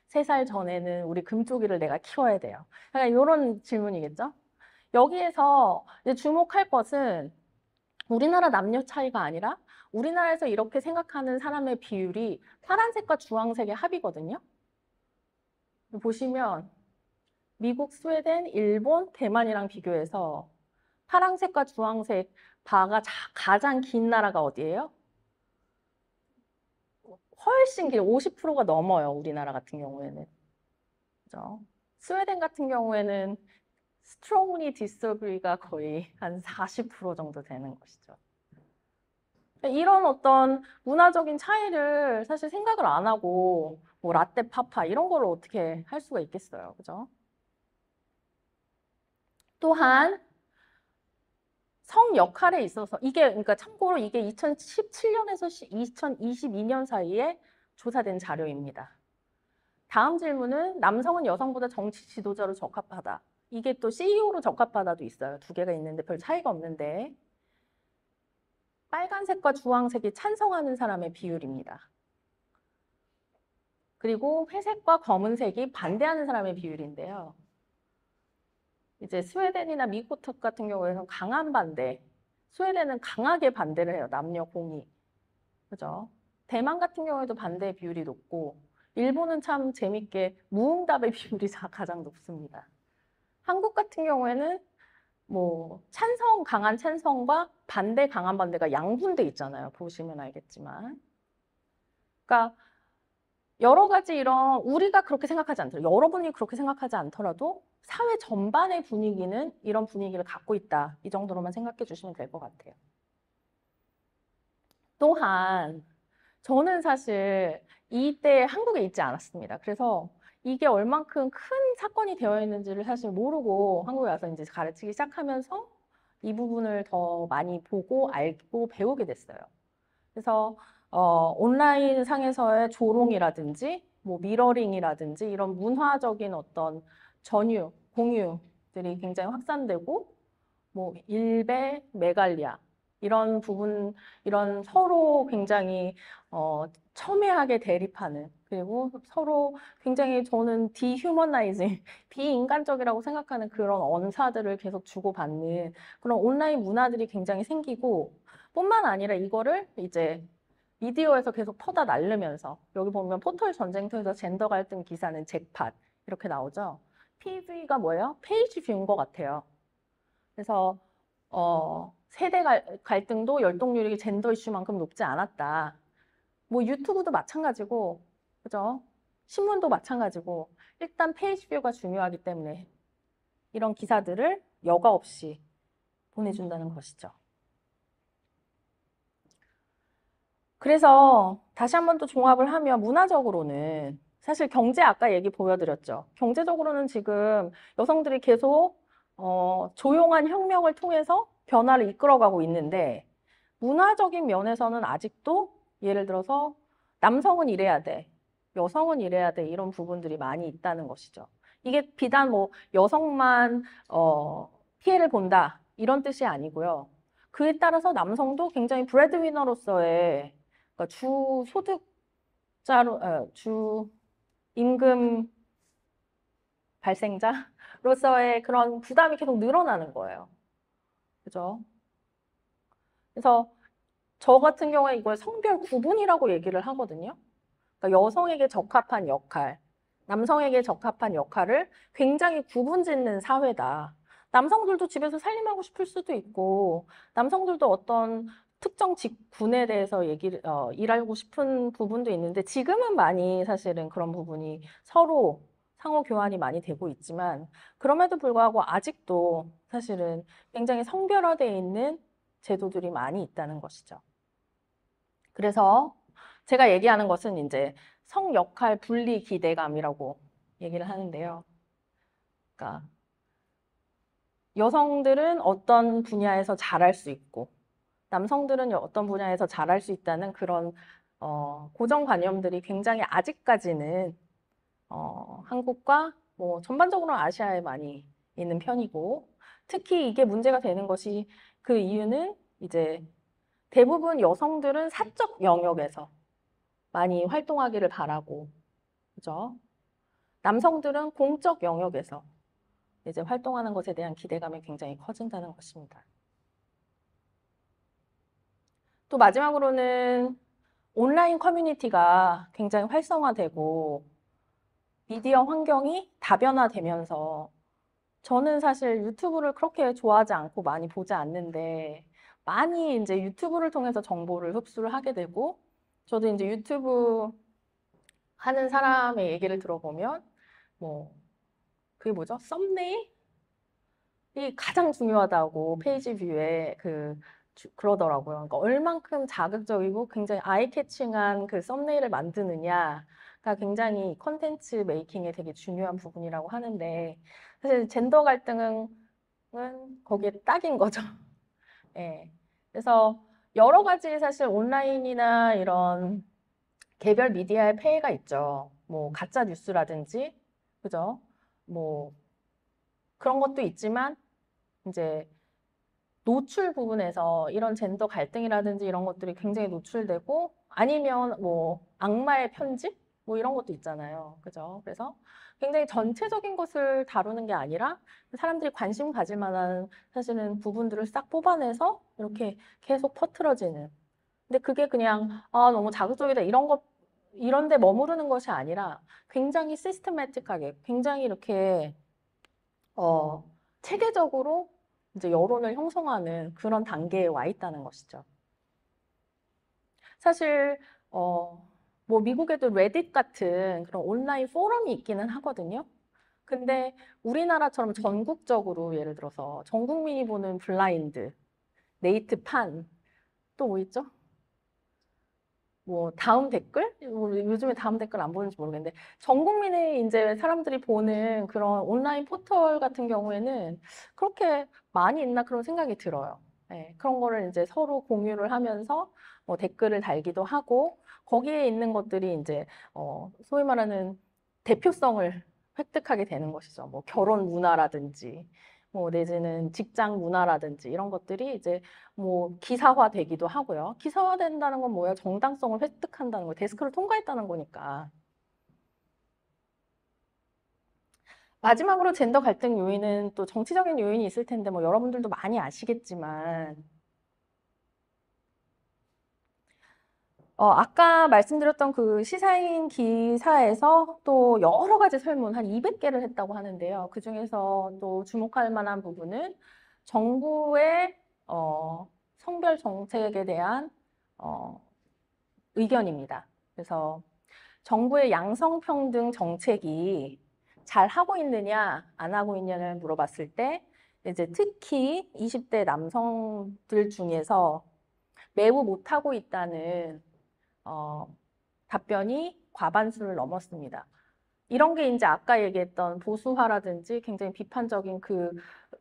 세 살 전에는 우리 금쪽이를 내가 키워야 돼요. 약간 이런 질문이겠죠? 여기에서 주목할 것은 우리나라 남녀 차이가 아니라 우리나라에서 이렇게 생각하는 사람의 비율이 파란색과 주황색의 합이거든요. 보시면 미국, 스웨덴, 일본, 대만이랑 비교해서 파란색과 주황색 바가 자- 가장 긴 나라가 어디예요? 훨씬 길, 50%가 넘어요. 우리나라 같은 경우에는. 그죠? 스웨덴 같은 경우에는 strongly disagree가 거의 한 40% 정도 되는 것이죠. 이런 어떤 문화적인 차이를 사실 생각을 안 하고 뭐 라떼 파파 이런 걸 어떻게 할 수가 있겠어요. 그죠? 또한 성 역할에 있어서 이게 그러니까 참고로 이게 2017년에서 2022년 사이에 조사된 자료입니다. 다음 질문은 남성은 여성보다 정치 지도자로 적합하다. 이게 또 CEO로 적합하다도 있어요. 두 개가 있는데 별 차이가 없는데 빨간색과 주황색이 찬성하는 사람의 비율입니다. 그리고 회색과 검은색이 반대하는 사람의 비율인데요. 이제 스웨덴이나 미국 같은 경우에는 강한 반대, 스웨덴은 강하게 반대를 해요. 남녀 공이. 그죠? 대만 같은 경우에도 반대 비율이 높고, 일본은 참 재밌게 무응답의 비율이 자- 가장 높습니다. 한국 같은 경우에는 뭐 찬성 강한 찬성과 반대 강한 반대가 양분돼 있잖아요. 보시면 알겠지만. 그러니까 여러 가지 이런 우리가 그렇게 생각하지 않더라도 여러분이 그렇게 생각하지 않더라도 사회 전반의 분위기는 이런 분위기를 갖고 있다. 이 정도로만 생각해 주시면 될 것 같아요. 또한 저는 사실 이때 한국에 있지 않았습니다. 그래서 이게 얼만큼 큰 사건이 되어 있는지를 사실 모르고 한국에 와서 이제 가르치기 시작하면서 이 부분을 더 많이 보고 알고 배우게 됐어요. 그래서 어, 온라인 상에서의 조롱이라든지 뭐 미러링이라든지 이런 문화적인 어떤 전유, 공유들이 굉장히 확산되고 뭐 일베, 메갈리아 이런 부분 이런 서로 굉장히 어, 첨예하게 대립하는 그리고 서로 굉장히 저는 dehumanizing, 비인간적이라고 생각하는 그런 언사들을 계속 주고받는 그런 온라인 문화들이 굉장히 생기고 뿐만 아니라 이거를 이제 미디어에서 계속 퍼다 날르면서 여기 보면 포털 전쟁터에서 젠더 갈등 기사는 잭팟 이렇게 나오죠. PV가 뭐예요? page view인 것 같아요. 그래서 어, 세대 갈, 갈등도 열독률이 젠더 이슈만큼 높지 않았다. 뭐 유튜브도 마찬가지고, 그죠? 신문도 마찬가지고, 일단 page view가 중요하기 때문에 이런 기사들을 여과 없이 보내준다는 것이죠. 그래서 다시 한 번 또 종합을 하면 문화적으로는 사실 경제 아까 얘기 보여드렸죠. 경제적으로는 지금 여성들이 계속 어, 조용한 혁명을 통해서 변화를 이끌어가고 있는데 문화적인 면에서는 아직도 예를 들어서 남성은 이래야 돼, 여성은 이래야 돼 이런 부분들이 많이 있다는 것이죠. 이게 비단 뭐 여성만 어, 피해를 본다 이런 뜻이 아니고요. 그에 따라서 남성도 굉장히 브레드위너로서의 그러니까 주 소득자로 어, 주 임금 발생자로서의 그런 부담이 계속 늘어나는 거예요. 그죠? 그래서 저 같은 경우에 이걸 성별 구분이라고 얘기를 하거든요. 그러니까 여성에게 적합한 역할, 남성에게 적합한 역할을 굉장히 구분 짓는 사회다. 남성들도 집에서 살림하고 싶을 수도 있고, 남성들도 어떤 특정 직군에 대해서 얘기를, 어, 일하고 싶은 부분도 있는데, 지금은 많이 사실은 그런 부분이 서로 상호 교환이 많이 되고 있지만, 그럼에도 불구하고 아직도 사실은 굉장히 성별화되어 있는 제도들이 많이 있다는 것이죠. 그래서 제가 얘기하는 것은 이제 성 역할 분리 기대감이라고 얘기를 하는데요. 그러니까 여성들은 어떤 분야에서 잘할 수 있고 남성들은 어떤 분야에서 잘할 수 있다는 그런 어, 고정관념들이 굉장히 아직까지는 어, 한국과 뭐 전반적으로 아시아에 많이 있는 편이고 특히 이게 문제가 되는 것이 그 이유는 이제 대부분 여성들은 사적 영역에서 많이 활동하기를 바라고 그죠? 남성들은 공적 영역에서 이제 활동하는 것에 대한 기대감이 굉장히 커진다는 것입니다. 또 마지막으로는 온라인 커뮤니티가 굉장히 활성화되고 미디어 환경이 다변화되면서 저는 사실 유튜브를 그렇게 좋아하지 않고 많이 보지 않는데 많이 이제 유튜브를 통해서 정보를 흡수를 하게 되고 저도 이제 유튜브 하는 사람의 얘기를 들어보면 뭐 그게 뭐죠? 썸네일이 가장 중요하다고 page view에 그 주- 그러더라고요. 그러니까 얼만큼 자극적이고 굉장히 eye-catching한 그 썸네일을 만드느냐가 굉장히 contents making에 되게 중요한 부분이라고 하는데 사실 젠더 갈등은 거기에 딱인 거죠. 예. 그래서 여러 가지 사실 온라인이나 이런 개별 미디어의 폐해가 있죠. 뭐 가짜 뉴스라든지, 그죠? 뭐 그런 것도 있지만 이제 노출 부분에서 이런 젠더 갈등이라든지 이런 것들이 굉장히 노출되고 아니면 뭐 악마의 편집 뭐 이런 것도 있잖아요. 그죠? 그래서 굉장히 전체적인 것을 다루는 게 아니라 사람들이 관심 가질 만한 사실은 부분들을 싹 뽑아내서 이렇게 계속 퍼트려지는. 근데 그게 그냥 아 너무 자극적이다 이런 것 이런 데 머무르는 것이 아니라 굉장히 시스테매틱하게 굉장히 이렇게 어 체계적으로 이제 여론을 형성하는 그런 단계에 와 있다는 것이죠. 사실 어, 뭐 미국에도 레딧 같은 그런 온라인 포럼이 있기는 하거든요. 근데 우리나라처럼 전국적으로 예를 들어서 전 국민이 보는 블라인드, 네이트판, 또 뭐 있죠? 뭐 다음 댓글? 뭐 요즘에 다음 댓글 안 보는지 모르겠는데 전 국민의 이제 사람들이 보는 그런 온라인 포털 같은 경우에는 그렇게 많이 있나 그런 생각이 들어요. 네, 그런 거를 이제 서로 공유를 하면서 뭐 댓글을 달기도 하고 거기에 있는 것들이 이제 어, 소위 말하는 대표성을 획득하게 되는 것이죠. 뭐 결혼 문화라든지 뭐 내지는 직장 문화라든지 이런 것들이 이제 뭐 기사화 되기도 하고요. 기사화 된다는 건 뭐예요? 정당성을 획득한다는 거예요. 데스크를 통과했다는 거니까. 마지막으로 젠더 갈등 요인은 또 정치적인 요인이 있을 텐데 뭐 여러분들도 많이 아시겠지만 어, 아까 말씀드렸던 그 시사인 기사에서 또 여러 가지 설문 한 200개를 했다고 하는데요. 그 중에서 또 주목할 만한 부분은 정부의 어, 성별 정책에 대한 어, 의견입니다. 그래서 정부의 양성평등 정책이 잘 하고 있느냐, 안 하고 있느냐를 물어봤을 때 이제 특히 20대 남성들 중에서 매우 못하고 있다는 어, 답변이 과반수를 넘었습니다. 이런 게 이제 아까 얘기했던 보수화라든지 굉장히 비판적인 그,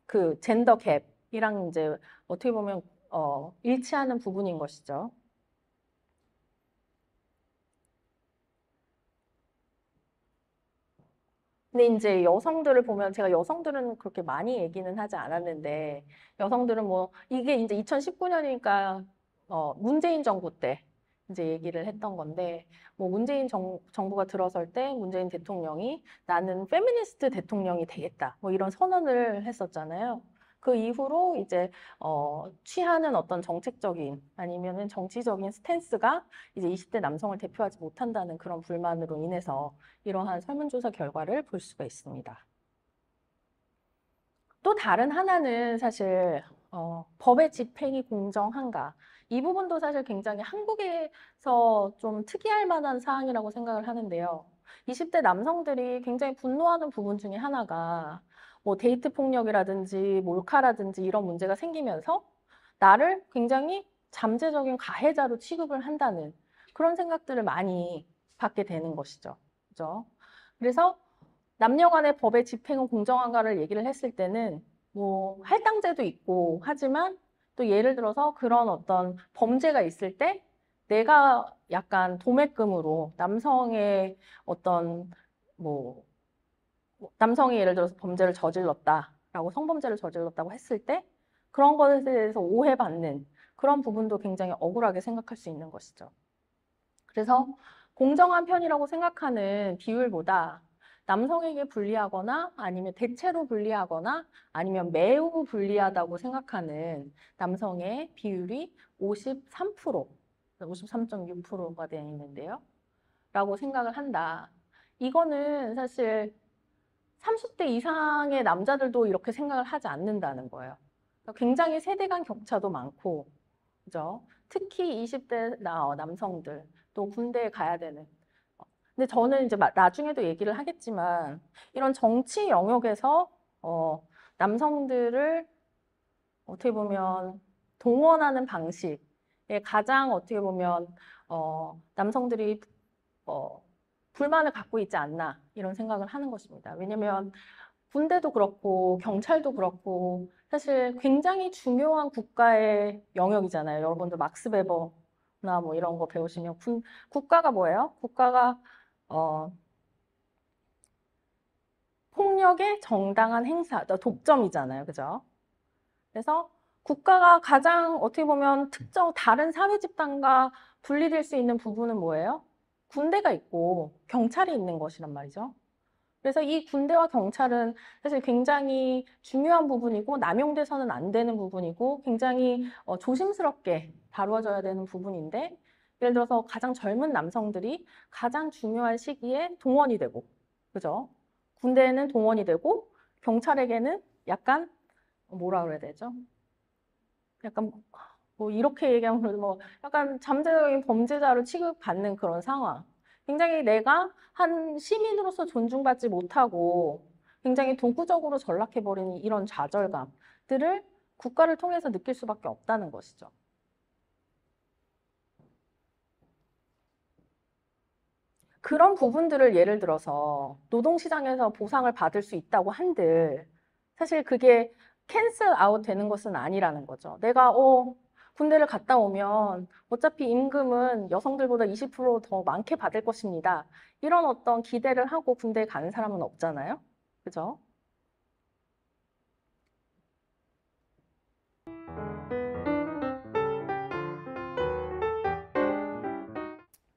그 젠더 갭이랑 이제 어떻게 보면 어, 일치하는 부분인 것이죠. 근데 이제 여성들을 보면 제가 여성들은 그렇게 많이 얘기는 하지 않았는데 여성들은 뭐 이게 이제 2019년이니까 어, 문재인 정부 때 이제 얘기를 했던 건데 뭐 문재인 정, 정부가 들어설 때 문재인 대통령이 나는 페미니스트 대통령이 되겠다 뭐 이런 선언을 했었잖아요. 그 이후로 이제 어, 취하는 어떤 정책적인 아니면은 정치적인 스탠스가 이제 20대 남성을 대표하지 못한다는 그런 불만으로 인해서 이러한 설문조사 결과를 볼 수가 있습니다. 또 다른 하나는 사실 어, 법의 집행이 공정한가 이 부분도 사실 굉장히 한국에서 좀 특이할 만한 사항이라고 생각을 하는데요. 20대 남성들이 굉장히 분노하는 부분 중에 하나가 뭐 데이트 폭력이라든지 몰카라든지 이런 문제가 생기면서 나를 굉장히 잠재적인 가해자로 취급을 한다는 그런 생각들을 많이 받게 되는 것이죠. 그죠? 그래서 남녀 간의 법의 집행은 공정한가를 얘기를 했을 때는 뭐 할당제도 있고 하지만 또 예를 들어서 그런 어떤 범죄가 있을 때 내가 약간 도매금으로 남성의 어떤 뭐 남성이 예를 들어서 범죄를 저질렀다라고 성범죄를 저질렀다고 했을 때 그런 것에 대해서 오해받는 그런 부분도 굉장히 억울하게 생각할 수 있는 것이죠. 그래서 공정한 편이라고 생각하는 비율보다 남성에게 불리하거나 아니면 대체로 불리하거나 아니면 매우 불리하다고 생각하는 남성의 비율이 53%, 53.6%가 되어 있는데요. 라고 생각을 한다. 이거는 사실 30대 이상의 남자들도 이렇게 생각을 하지 않는다는 거예요. 그러니까 굉장히 세대 간 격차도 많고, 그죠? 특히 20대 나- 어, 남성들, 또 군대에 가야 되는. 어, 근데 저는 이제 마- 나중에도 얘기를 하겠지만, 이런 정치 영역에서, 어, 남성들을 어떻게 보면 동원하는 방식에 가장 어떻게 보면, 어, 남성들이, 어, 불만을 갖고 있지 않나, 이런 생각을 하는 것입니다. 왜냐면, 군대도 그렇고, 경찰도 그렇고, 사실 굉장히 중요한 국가의 영역이잖아요. 여러분들 막스 베버나 뭐 이런 거 배우시면 군, 국가가 뭐예요? 국가가 어, 폭력의 정당한 행사, 또 독점이잖아요. 그죠? 그래서 국가가 가장 어떻게 보면 특정 다른 사회 집단과 분리될 수 있는 부분은 뭐예요? 군대가 있고 경찰이 있는 것이란 말이죠. 그래서 이 군대와 경찰은 사실 굉장히 중요한 부분이고 남용돼서는 안 되는 부분이고 굉장히 어, 조심스럽게 다루어져야 되는 부분인데 예를 들어서 가장 젊은 남성들이 가장 중요한 시기에 동원이 되고 그죠? 군대에는 동원이 되고 경찰에게는 약간 뭐라 그래야 되죠? 약간 뭐 이렇게 얘기하면 뭐 약간 잠재적인 범죄자로 취급받는 그런 상황. 굉장히 내가 한 시민으로서 존중받지 못하고 굉장히 도구적으로 전락해버리는 이런 좌절감들을 국가를 통해서 느낄 수밖에 없다는 것이죠. 그런 부분들을 예를 들어서 노동시장에서 보상을 받을 수 있다고 한들 사실 그게 cancel out 되는 것은 아니라는 거죠. 내가 어, 군대를 갔다 오면 어차피 임금은 여성들보다 20%더 많게 받을 것입니다. 이런 어떤 기대를 하고 군대에 가는 사람은 없잖아요. 그죠?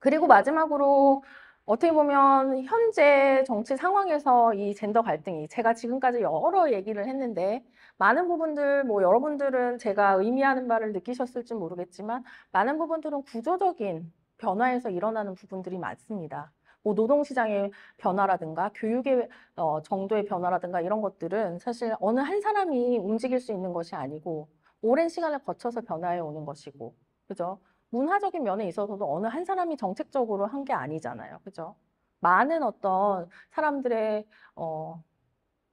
그리고 마지막으로 어떻게 보면 현재 정치 상황에서 이 젠더 갈등이 제가 지금까지 여러 얘기를 했는데 많은 부분들 뭐 여러분들은 제가 의미하는 바를 느끼셨을지 모르겠지만 많은 부분들은 구조적인 변화에서 일어나는 부분들이 많습니다. 뭐 노동시장의 변화라든가 교육의 어, 정도의 변화라든가 이런 것들은 사실 어느 한 사람이 움직일 수 있는 것이 아니고 오랜 시간을 거쳐서 변화해 오는 것이고 그죠? 문화적인 면에 있어서도 어느 한 사람이 정책적으로 한 게 아니잖아요. 그죠? 많은 어떤 사람들의 어,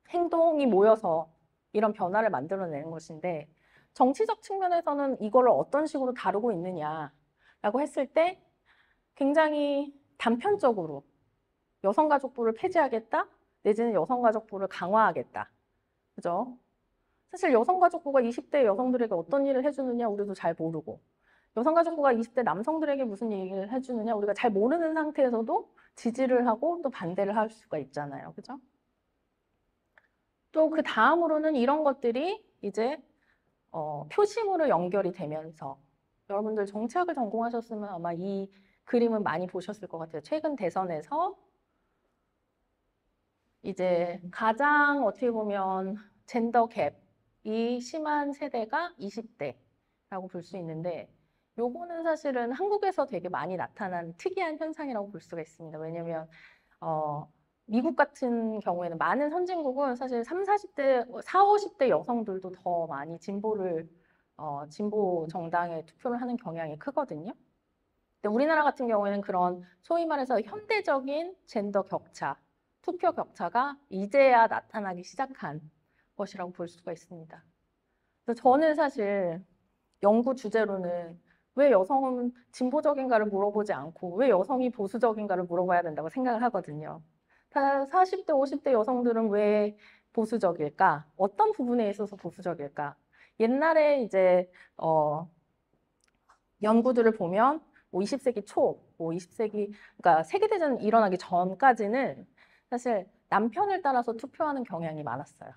행동이 모여서 이런 변화를 만들어내는 것인데 정치적 측면에서는 이거를 어떤 식으로 다루고 있느냐라고 했을 때 굉장히 단편적으로 여성가족부를 폐지하겠다 내지는 여성가족부를 강화하겠다. 그죠? 사실 여성가족부가 20대 여성들에게 어떤 일을 해주느냐 우리도 잘 모르고 여성가족부가 20대 남성들에게 무슨 얘기를 해주느냐 우리가 잘 모르는 상태에서도 지지를 하고 또 반대를 할 수가 있잖아요. 그죠? 또 그 다음으로는 이런 것들이 이제 어, 표심으로 연결이 되면서 여러분들 정치학을 전공하셨으면 아마 이 그림은 많이 보셨을 것 같아요. 최근 대선에서 이제 가장 어떻게 보면 젠더 갭이 심한 세대가 20대라고 볼 수 있는데 요거는 사실은 한국에서 되게 많이 나타난 특이한 현상이라고 볼 수가 있습니다. 왜냐면 어, 미국 같은 경우에는 많은 선진국은 사실 3, 40대, 4, 50대 여성들도 더 많이 진보를 어, 진보 정당에 투표를 하는 경향이 크거든요. 근데 우리나라 같은 경우에는 그런 소위 말해서 현대적인 젠더 격차, 투표 격차가 이제야 나타나기 시작한 것이라고 볼 수가 있습니다. 그래서 저는 사실 연구 주제로는 왜 여성은 진보적인가를 물어보지 않고 왜 여성이 보수적인가를 물어봐야 된다고 생각을 하거든요. 다 40대, 50대 여성들은 왜 보수적일까? 어떤 부분에 있어서 보수적일까? 옛날에 이제 어, 연구들을 보면 뭐 20세기 초, 뭐 20세기 그러니까 세계 대전 일어나기 전까지는 사실 남편을 따라서 투표하는 경향이 많았어요.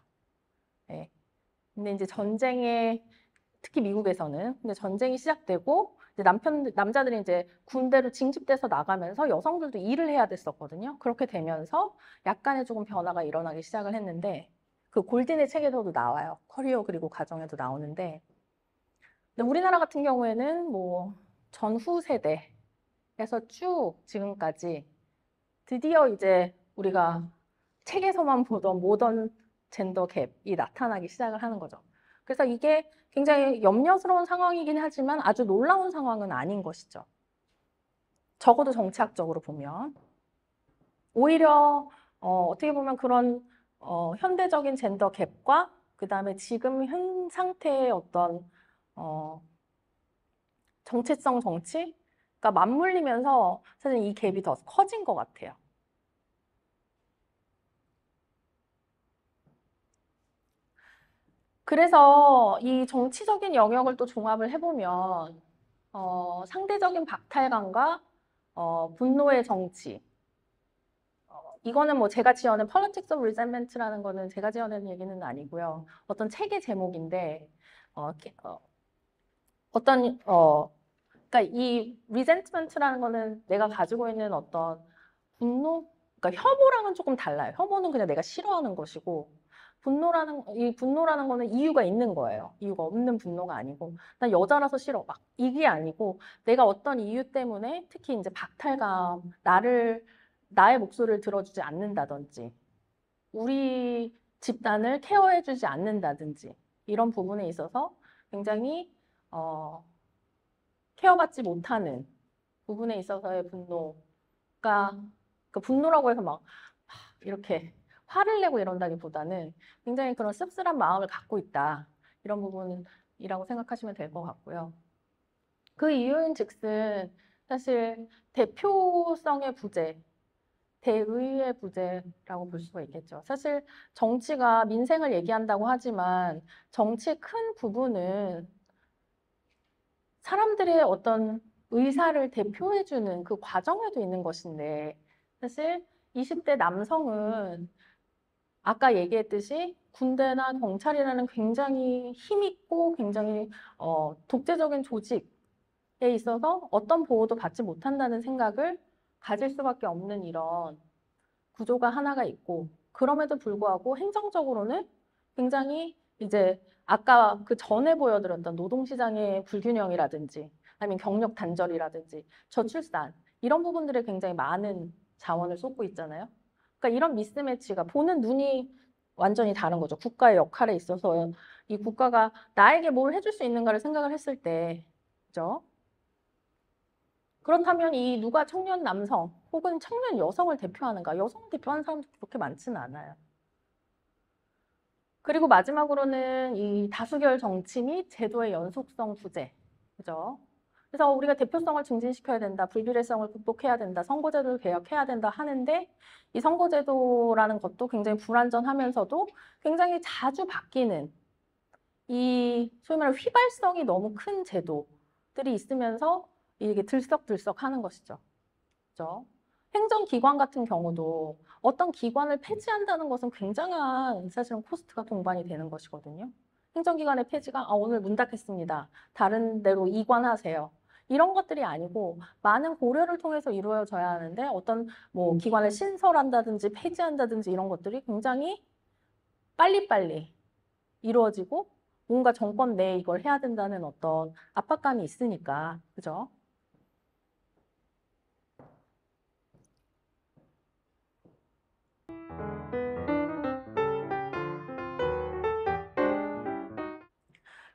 예. 근데 이제 전쟁에 특히 미국에서는 근데 전쟁이 시작되고 이제 남편 남자들이 이제 군대로 징집돼서 나가면서 여성들도 일을 해야 됐었거든요. 그렇게 되면서 약간의 조금 변화가 일어나기 시작을 했는데 그 골든의 책에서도 나와요. 커리어 그리고 가정에도 나오는데 근데 우리나라 같은 경우에는 뭐 전후 세대에서 쭉 지금까지 드디어 이제 우리가 책에서만 보던 모던 젠더 갭이 나타나기 시작을 하는 거죠. 그래서 이게 굉장히 염려스러운 상황이긴 하지만 아주 놀라운 상황은 아닌 것이죠. 적어도 정치학적으로 보면. 오히려 어, 어떻게 보면 그런 어, 현대적인 젠더 갭과 그 다음에 지금 현 상태의 어떤 어, 정체성 정치가 맞물리면서 사실 이 갭이 더 커진 것 같아요. 그래서 이 정치적인 영역을 또 종합을 해보면 어, 상대적인 박탈감과 어, 분노의 정치 어, 이거는 뭐 제가 지어낸 Politics of Resentment라는 거는 제가 지어낸 얘기는 아니고요. 어떤 책의 제목인데 어, 어, 어떤 어, 그러니까 이 resentment라는 거는 내가 가지고 있는 어떤 분노, 그러니까 혐오랑은 조금 달라요. 혐오는 그냥 내가 싫어하는 것이고 분노라는 이 분노라는 거는 이유가 있는 거예요. 이유가 없는 분노가 아니고 난 여자라서 싫어 막 이게 아니고 내가 어떤 이유 때문에 특히 이제 박탈감 나를 나의 목소리를 들어주지 않는다든지 우리 집단을 케어해주지 않는다든지 이런 부분에 있어서 굉장히 어, 케어받지 못하는 부분에 있어서의 분노가 그 분노라고 해서 막 이렇게 화를 내고 이런다기보다는 굉장히 그런 씁쓸한 마음을 갖고 있다. 이런 부분이라고 생각하시면 될 것 같고요. 그 이유인 즉슨 사실 대표성의 부재, 대의의 부재라고 볼 수가 있겠죠. 사실 정치가 민생을 얘기한다고 하지만 정치의 큰 부분은 사람들의 어떤 의사를 대표해주는 그 과정에도 있는 것인데 사실 20대 남성은 아까 얘기했듯이 군대나 경찰이라는 굉장히 힘있고 굉장히 어, 독재적인 조직에 있어서 어떤 보호도 받지 못한다는 생각을 가질 수밖에 없는 이런 구조가 하나가 있고 그럼에도 불구하고 행정적으로는 굉장히 이제 아까 그 전에 보여드렸던 노동시장의 불균형이라든지 아니면 경력 단절이라든지 저출산 이런 부분들에 굉장히 많은 자원을 쏟고 있잖아요. 그러니까 이런 미스매치가 보는 눈이 완전히 다른 거죠. 국가의 역할에 있어서 이 국가가 나에게 뭘 해줄 수 있는가를 생각을 했을 때, 그죠? 그렇다면 이 누가 청년 남성 혹은 청년 여성을 대표하는가? 여성을 대표하는 사람도 그렇게 많지는 않아요. 그리고 마지막으로는 이 다수결 정치 및 제도의 연속성 부재. 그죠? 그래서 우리가 대표성을 증진시켜야 된다, 불비례성을 극복해야 된다, 선거제도를 개혁해야 된다 하는데 이 선거제도라는 것도 굉장히 불안전하면서도 굉장히 자주 바뀌는 이 소위 말하는 휘발성이 너무 큰 제도들이 있으면서 이게 들썩들썩 하는 것이죠. 그죠? 행정기관 같은 경우도 어떤 기관을 폐지한다는 것은 굉장한 사실은 코스트가 동반이 되는 것이거든요. 행정기관의 폐지가 아, 오늘 문 닫겠습니다. 다른 데로 이관하세요. 이런 것들이 아니고 많은 고려를 통해서 이루어져야 하는데 어떤 뭐 기관을 신설한다든지 폐지한다든지 이런 것들이 굉장히 빨리빨리 이루어지고 뭔가 정권 내에 이걸 해야 된다는 어떤 압박감이 있으니까. 그죠?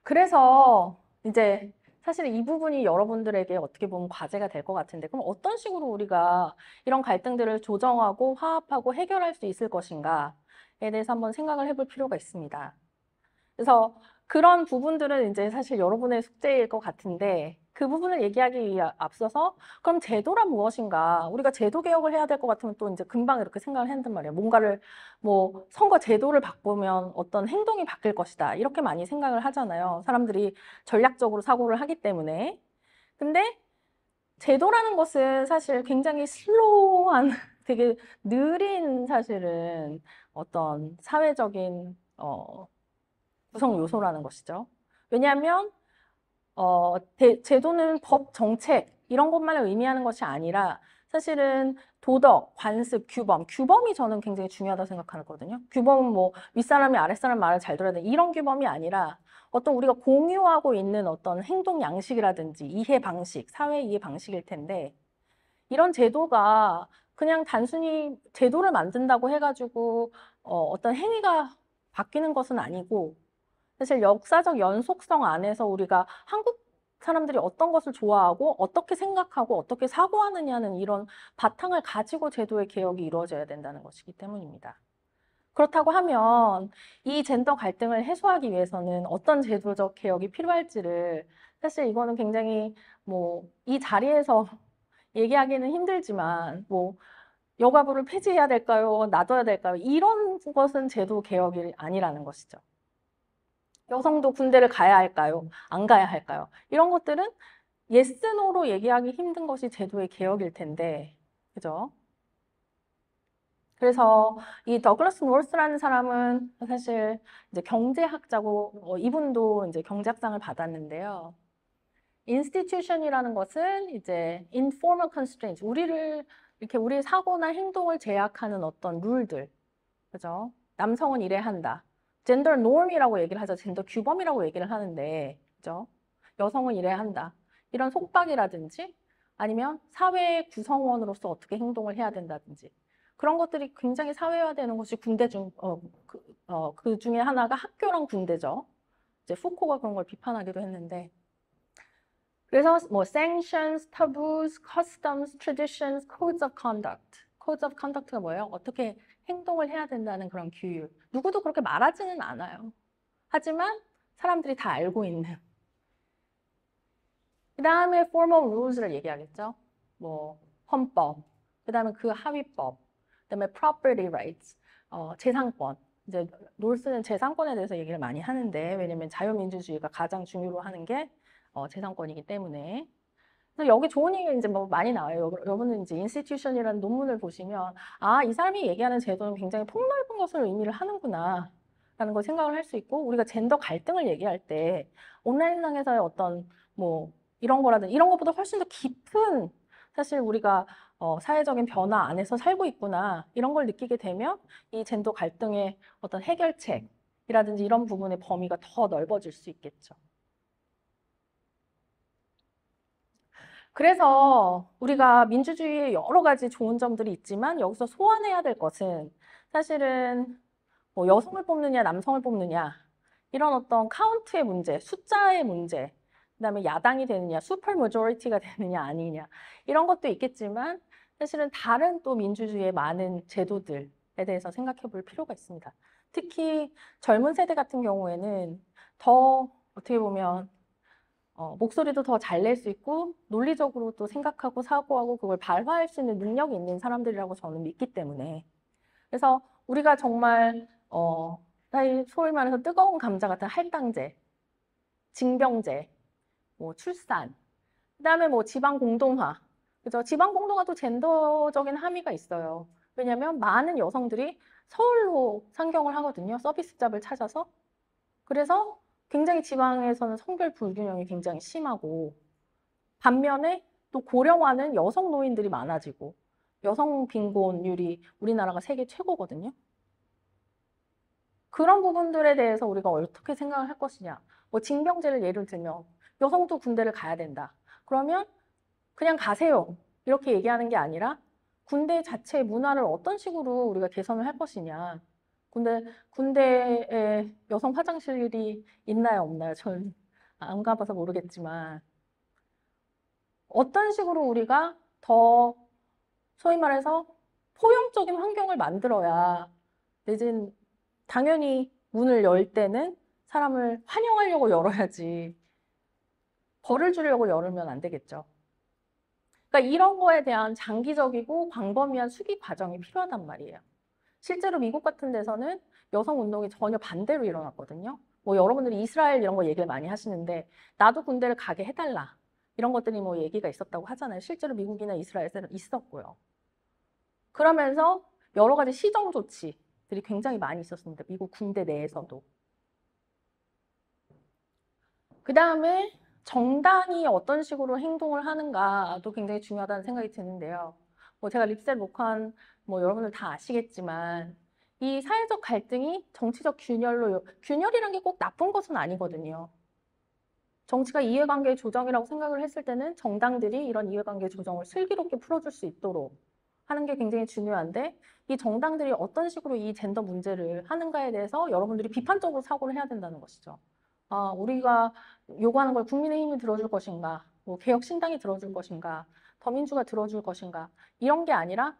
그래서 이제 사실 이 부분이 여러분들에게 어떻게 보면 과제가 될 것 같은데 그럼 어떤 식으로 우리가 이런 갈등들을 조정하고 화합하고 해결할 수 있을 것인가에 대해서 한번 생각을 해볼 필요가 있습니다. 그래서 그런 부분들은 이제 사실 여러분의 숙제일 것 같은데 그 부분을 얘기하기 위해 앞서서 그럼 제도란 무엇인가? 우리가 제도 개혁을 해야 될 것 같으면 또 이제 금방 이렇게 생각을 한단 말이에요. 뭔가를 뭐 선거 제도를 바꾸면 어떤 행동이 바뀔 것이다. 이렇게 많이 생각을 하잖아요. 사람들이 전략적으로 사고를 하기 때문에. 근데 제도라는 것은 사실 굉장히 슬로우한 되게 느린 사실은 어떤 사회적인 어, 구성 요소라는 것이죠. 왜냐하면 어, 대- 제도는 법, 정책 이런 것만을 의미하는 것이 아니라 사실은 도덕, 관습, 규범, 규범이 저는 굉장히 중요하다고 생각하거든요. 규범은 뭐 윗사람이 아랫사람 말을 잘 들어야 돼 이런 규범이 아니라 어떤 우리가 공유하고 있는 어떤 행동 양식이라든지 이해 방식, 사회 이해 방식일 텐데 이런 제도가 그냥 단순히 제도를 만든다고 해가지고 어, 어떤 행위가 바뀌는 것은 아니고 사실 역사적 연속성 안에서 우리가 한국 사람들이 어떤 것을 좋아하고 어떻게 생각하고 어떻게 사고하느냐는 이런 바탕을 가지고 제도의 개혁이 이루어져야 된다는 것이기 때문입니다. 그렇다고 하면 이 젠더 갈등을 해소하기 위해서는 어떤 제도적 개혁이 필요할지를 사실 이거는 굉장히 뭐 이 자리에서 얘기하기는 힘들지만 뭐 여가부를 폐지해야 될까요? 놔둬야 될까요? 이런 것은 제도 개혁이 아니라는 것이죠. 여성도 군대를 가야 할까요? 안 가야 할까요? 이런 것들은 yes, no로 얘기하기 힘든 것이 제도의 개혁일 텐데, 그죠? 그래서 이 더글라스 노스라는 사람은 사실 이제 경제학자고 어, 이분도 이제 경제학상을 받았는데요. institution이라는 것은 이제 informal constraints, 우리를 이렇게 우리 사고나 행동을 제약하는 어떤 룰들, 그죠? 남성은 이래야 한다. 젠더 norm이라고 얘기를 하죠. 젠더 규범이라고 얘기를 하는데, 그죠? 여성은 이래야 한다. 이런 속박이라든지 아니면 사회의 구성원으로서 어떻게 행동을 해야 된다든지 그런 것들이 굉장히 사회화되는 것이 군대 중, 어, 그, 어, 그 중에 하나가 학교랑 군대죠. 이제 푸코가 그런 걸 비판하기도 했는데 그래서 뭐 sanctions, taboos, customs, traditions, codes of conduct. codes of conduct가 뭐예요? 어떻게 행동을 해야 된다는 그런 규율. 누구도 그렇게 말하지는 않아요. 하지만 사람들이 다 알고 있는. 그 다음에 formal rules를 얘기하겠죠. 뭐 헌법, 그 다음에 그 하위법, 그 다음에 property rights, 어, 재산권. 이제 롤스는 재산권에 대해서 얘기를 많이 하는데 왜냐면 자유민주주의가 가장 중요로 하는 게 어, 재산권이기 때문에. 그래서 여기 좋은 얘기 이제 뭐 많이 나와요. 여- 여러분은 이제 institution이라는 논문을 보시면 아, 이 사람이 얘기하는 제도는 굉장히 폭넓은 것을 의미를 하는구나. 라는 걸 생각을 할 수 있고 우리가 젠더 갈등을 얘기할 때 온라인상에서의 어떤 뭐 이런 거라든 이런 것보다 훨씬 더 깊은 사실 우리가 어, 사회적인 변화 안에서 살고 있구나 이런 걸 느끼게 되면 이 젠더 갈등의 어떤 해결책이라든지 이런 부분의 범위가 더 넓어질 수 있겠죠. 그래서 우리가 민주주의에 여러 가지 좋은 점들이 있지만 여기서 소환해야 될 것은 사실은 뭐 여성을 뽑느냐 남성을 뽑느냐 이런 어떤 카운트의 문제, 숫자의 문제, 그다음에 야당이 되느냐, super majority가 되느냐 아니냐 이런 것도 있겠지만 사실은 다른 또 민주주의의 많은 제도들에 대해서 생각해 볼 필요가 있습니다. 특히 젊은 세대 같은 경우에는 더 어떻게 보면 어, 목소리도 더 잘 낼 수 있고 논리적으로 또 생각하고 사고하고 그걸 발화할 수 있는 능력이 있는 사람들이라고 저는 믿기 때문에 그래서 우리가 정말 어, 소위 말해서 뜨거운 감자 같은 할당제, 징병제, 뭐 출산, 그다음에 뭐 지방 공동화, 그죠? 지방 공동화도 젠더적인 함의가 있어요. 왜냐하면 많은 여성들이 서울로 상경을 하거든요. 서비스 잡을 찾아서. 그래서 굉장히 지방에서는 성별 불균형이 굉장히 심하고 반면에 또 고령화는 여성 노인들이 많아지고 여성 빈곤율이 우리나라가 세계 최고거든요. 그런 부분들에 대해서 우리가 어떻게 생각을 할 것이냐. 뭐 징병제를 예를 들면 여성도 군대를 가야 된다. 그러면 그냥 가세요. 이렇게 얘기하는 게 아니라 군대 자체의 문화를 어떤 식으로 우리가 개선을 할 것이냐. 군대, 군대에 여성 화장실이 있나요, 없나요? 전 안 가봐서 모르겠지만. 어떤 식으로 우리가 더 소위 말해서 포용적인 환경을 만들어야 내진 당연히 문을 열 때는 사람을 환영하려고 열어야지 벌을 주려고 열으면 안 되겠죠. 그러니까 이런 거에 대한 장기적이고 광범위한 수기 과정이 필요하단 말이에요. 실제로 미국 같은 데서는 여성 운동이 전혀 반대로 일어났거든요. 뭐 여러분들이 이스라엘 이런 거 얘기를 많이 하시는데 나도 군대를 가게 해달라 이런 것들이 뭐 얘기가 있었다고 하잖아요. 실제로 미국이나 이스라엘에는 있었고요. 그러면서 여러 가지 시정 조치들이 굉장히 많이 있었습니다. 미국 군대 내에서도. 그 다음에 정당이 어떤 식으로 행동을 하는가도 굉장히 중요하다는 생각이 드는데요. 뭐 제가 립셋 목한 뭐 여러분들 다 아시겠지만 이 사회적 갈등이 정치적 균열로 균열이란 게 꼭 나쁜 것은 아니거든요. 정치가 이해관계 조정이라고 생각을 했을 때는 정당들이 이런 이해관계 조정을 슬기롭게 풀어줄 수 있도록 하는 게 굉장히 중요한데 이 정당들이 어떤 식으로 이 젠더 문제를 하는가에 대해서 여러분들이 비판적으로 사고를 해야 된다는 것이죠. 아, 우리가 요구하는 걸 국민의힘이 들어줄 것인가, 뭐 개혁신당이 들어줄 것인가, 더민주가 들어줄 것인가 이런 게 아니라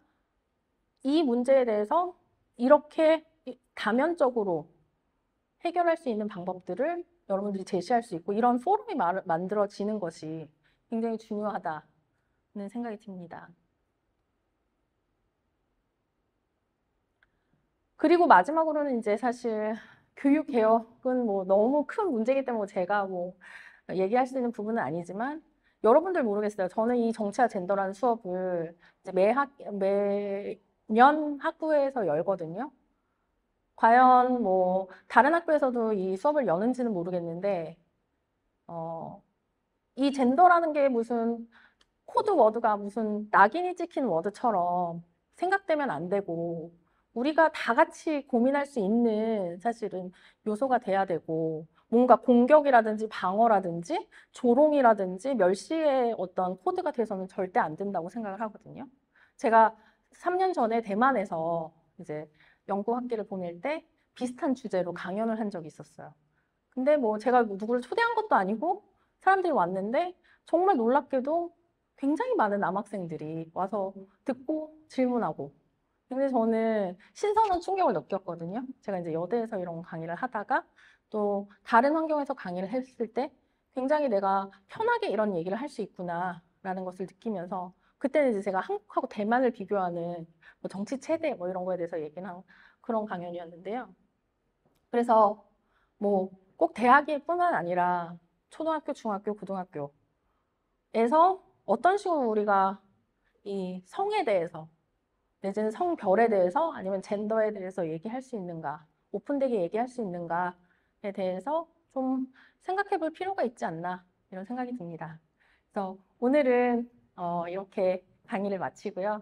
이 문제에 대해서 이렇게 다면적으로 해결할 수 있는 방법들을 여러분들이 제시할 수 있고 이런 포럼이 마- 만들어지는 것이 굉장히 중요하다는 생각이 듭니다. 그리고 마지막으로는 이제 사실 교육 개혁은 뭐 너무 큰 문제이기 때문에 제가 뭐 얘기할 수 있는 부분은 아니지만 여러분들 모르겠어요. 저는 이 정치와 젠더라는 수업을 매 학, 매년 학부에서 열거든요. 과연 뭐 다른 학교에서도 이 수업을 여는지는 모르겠는데 어, 이 젠더라는 게 무슨 code word가 무슨 낙인이 찍힌 word처럼 생각되면 안 되고 우리가 다 같이 고민할 수 있는 사실은 요소가 돼야 되고 뭔가 공격이라든지 방어라든지 조롱이라든지 멸시의 어떤 코드가 돼서는 절대 안 된다고 생각을 하거든요. 제가 3년 전에 대만에서 이제 연구 학기를 보낼 때 비슷한 주제로 강연을 한 적이 있었어요. 근데 뭐 제가 누구를 초대한 것도 아니고 사람들이 왔는데 정말 놀랍게도 굉장히 많은 남학생들이 와서 듣고 질문하고 근데 저는 신선한 충격을 느꼈거든요. 제가 이제 여대에서 이런 강의를 하다가 또 다른 환경에서 강의를 했을 때 굉장히 내가 편하게 이런 얘기를 할 수 있구나라는 것을 느끼면서 그때는 이제 제가 한국하고 대만을 비교하는 뭐 정치 체대 뭐 이런 거에 대해서 얘기를 한 그런 강연이었는데요. 그래서 뭐 꼭 대학뿐만 아니라 초등학교, 중학교, 고등학교에서 어떤 식으로 우리가 이 성에 대해서 내지는 성별에 대해서 아니면 젠더에 대해서 얘기할 수 있는가, 오픈되게 얘기할 수 있는가에 대해서 좀 생각해 볼 필요가 있지 않나 이런 생각이 듭니다. 그래서 오늘은 어, 이렇게 강의를 마치고요.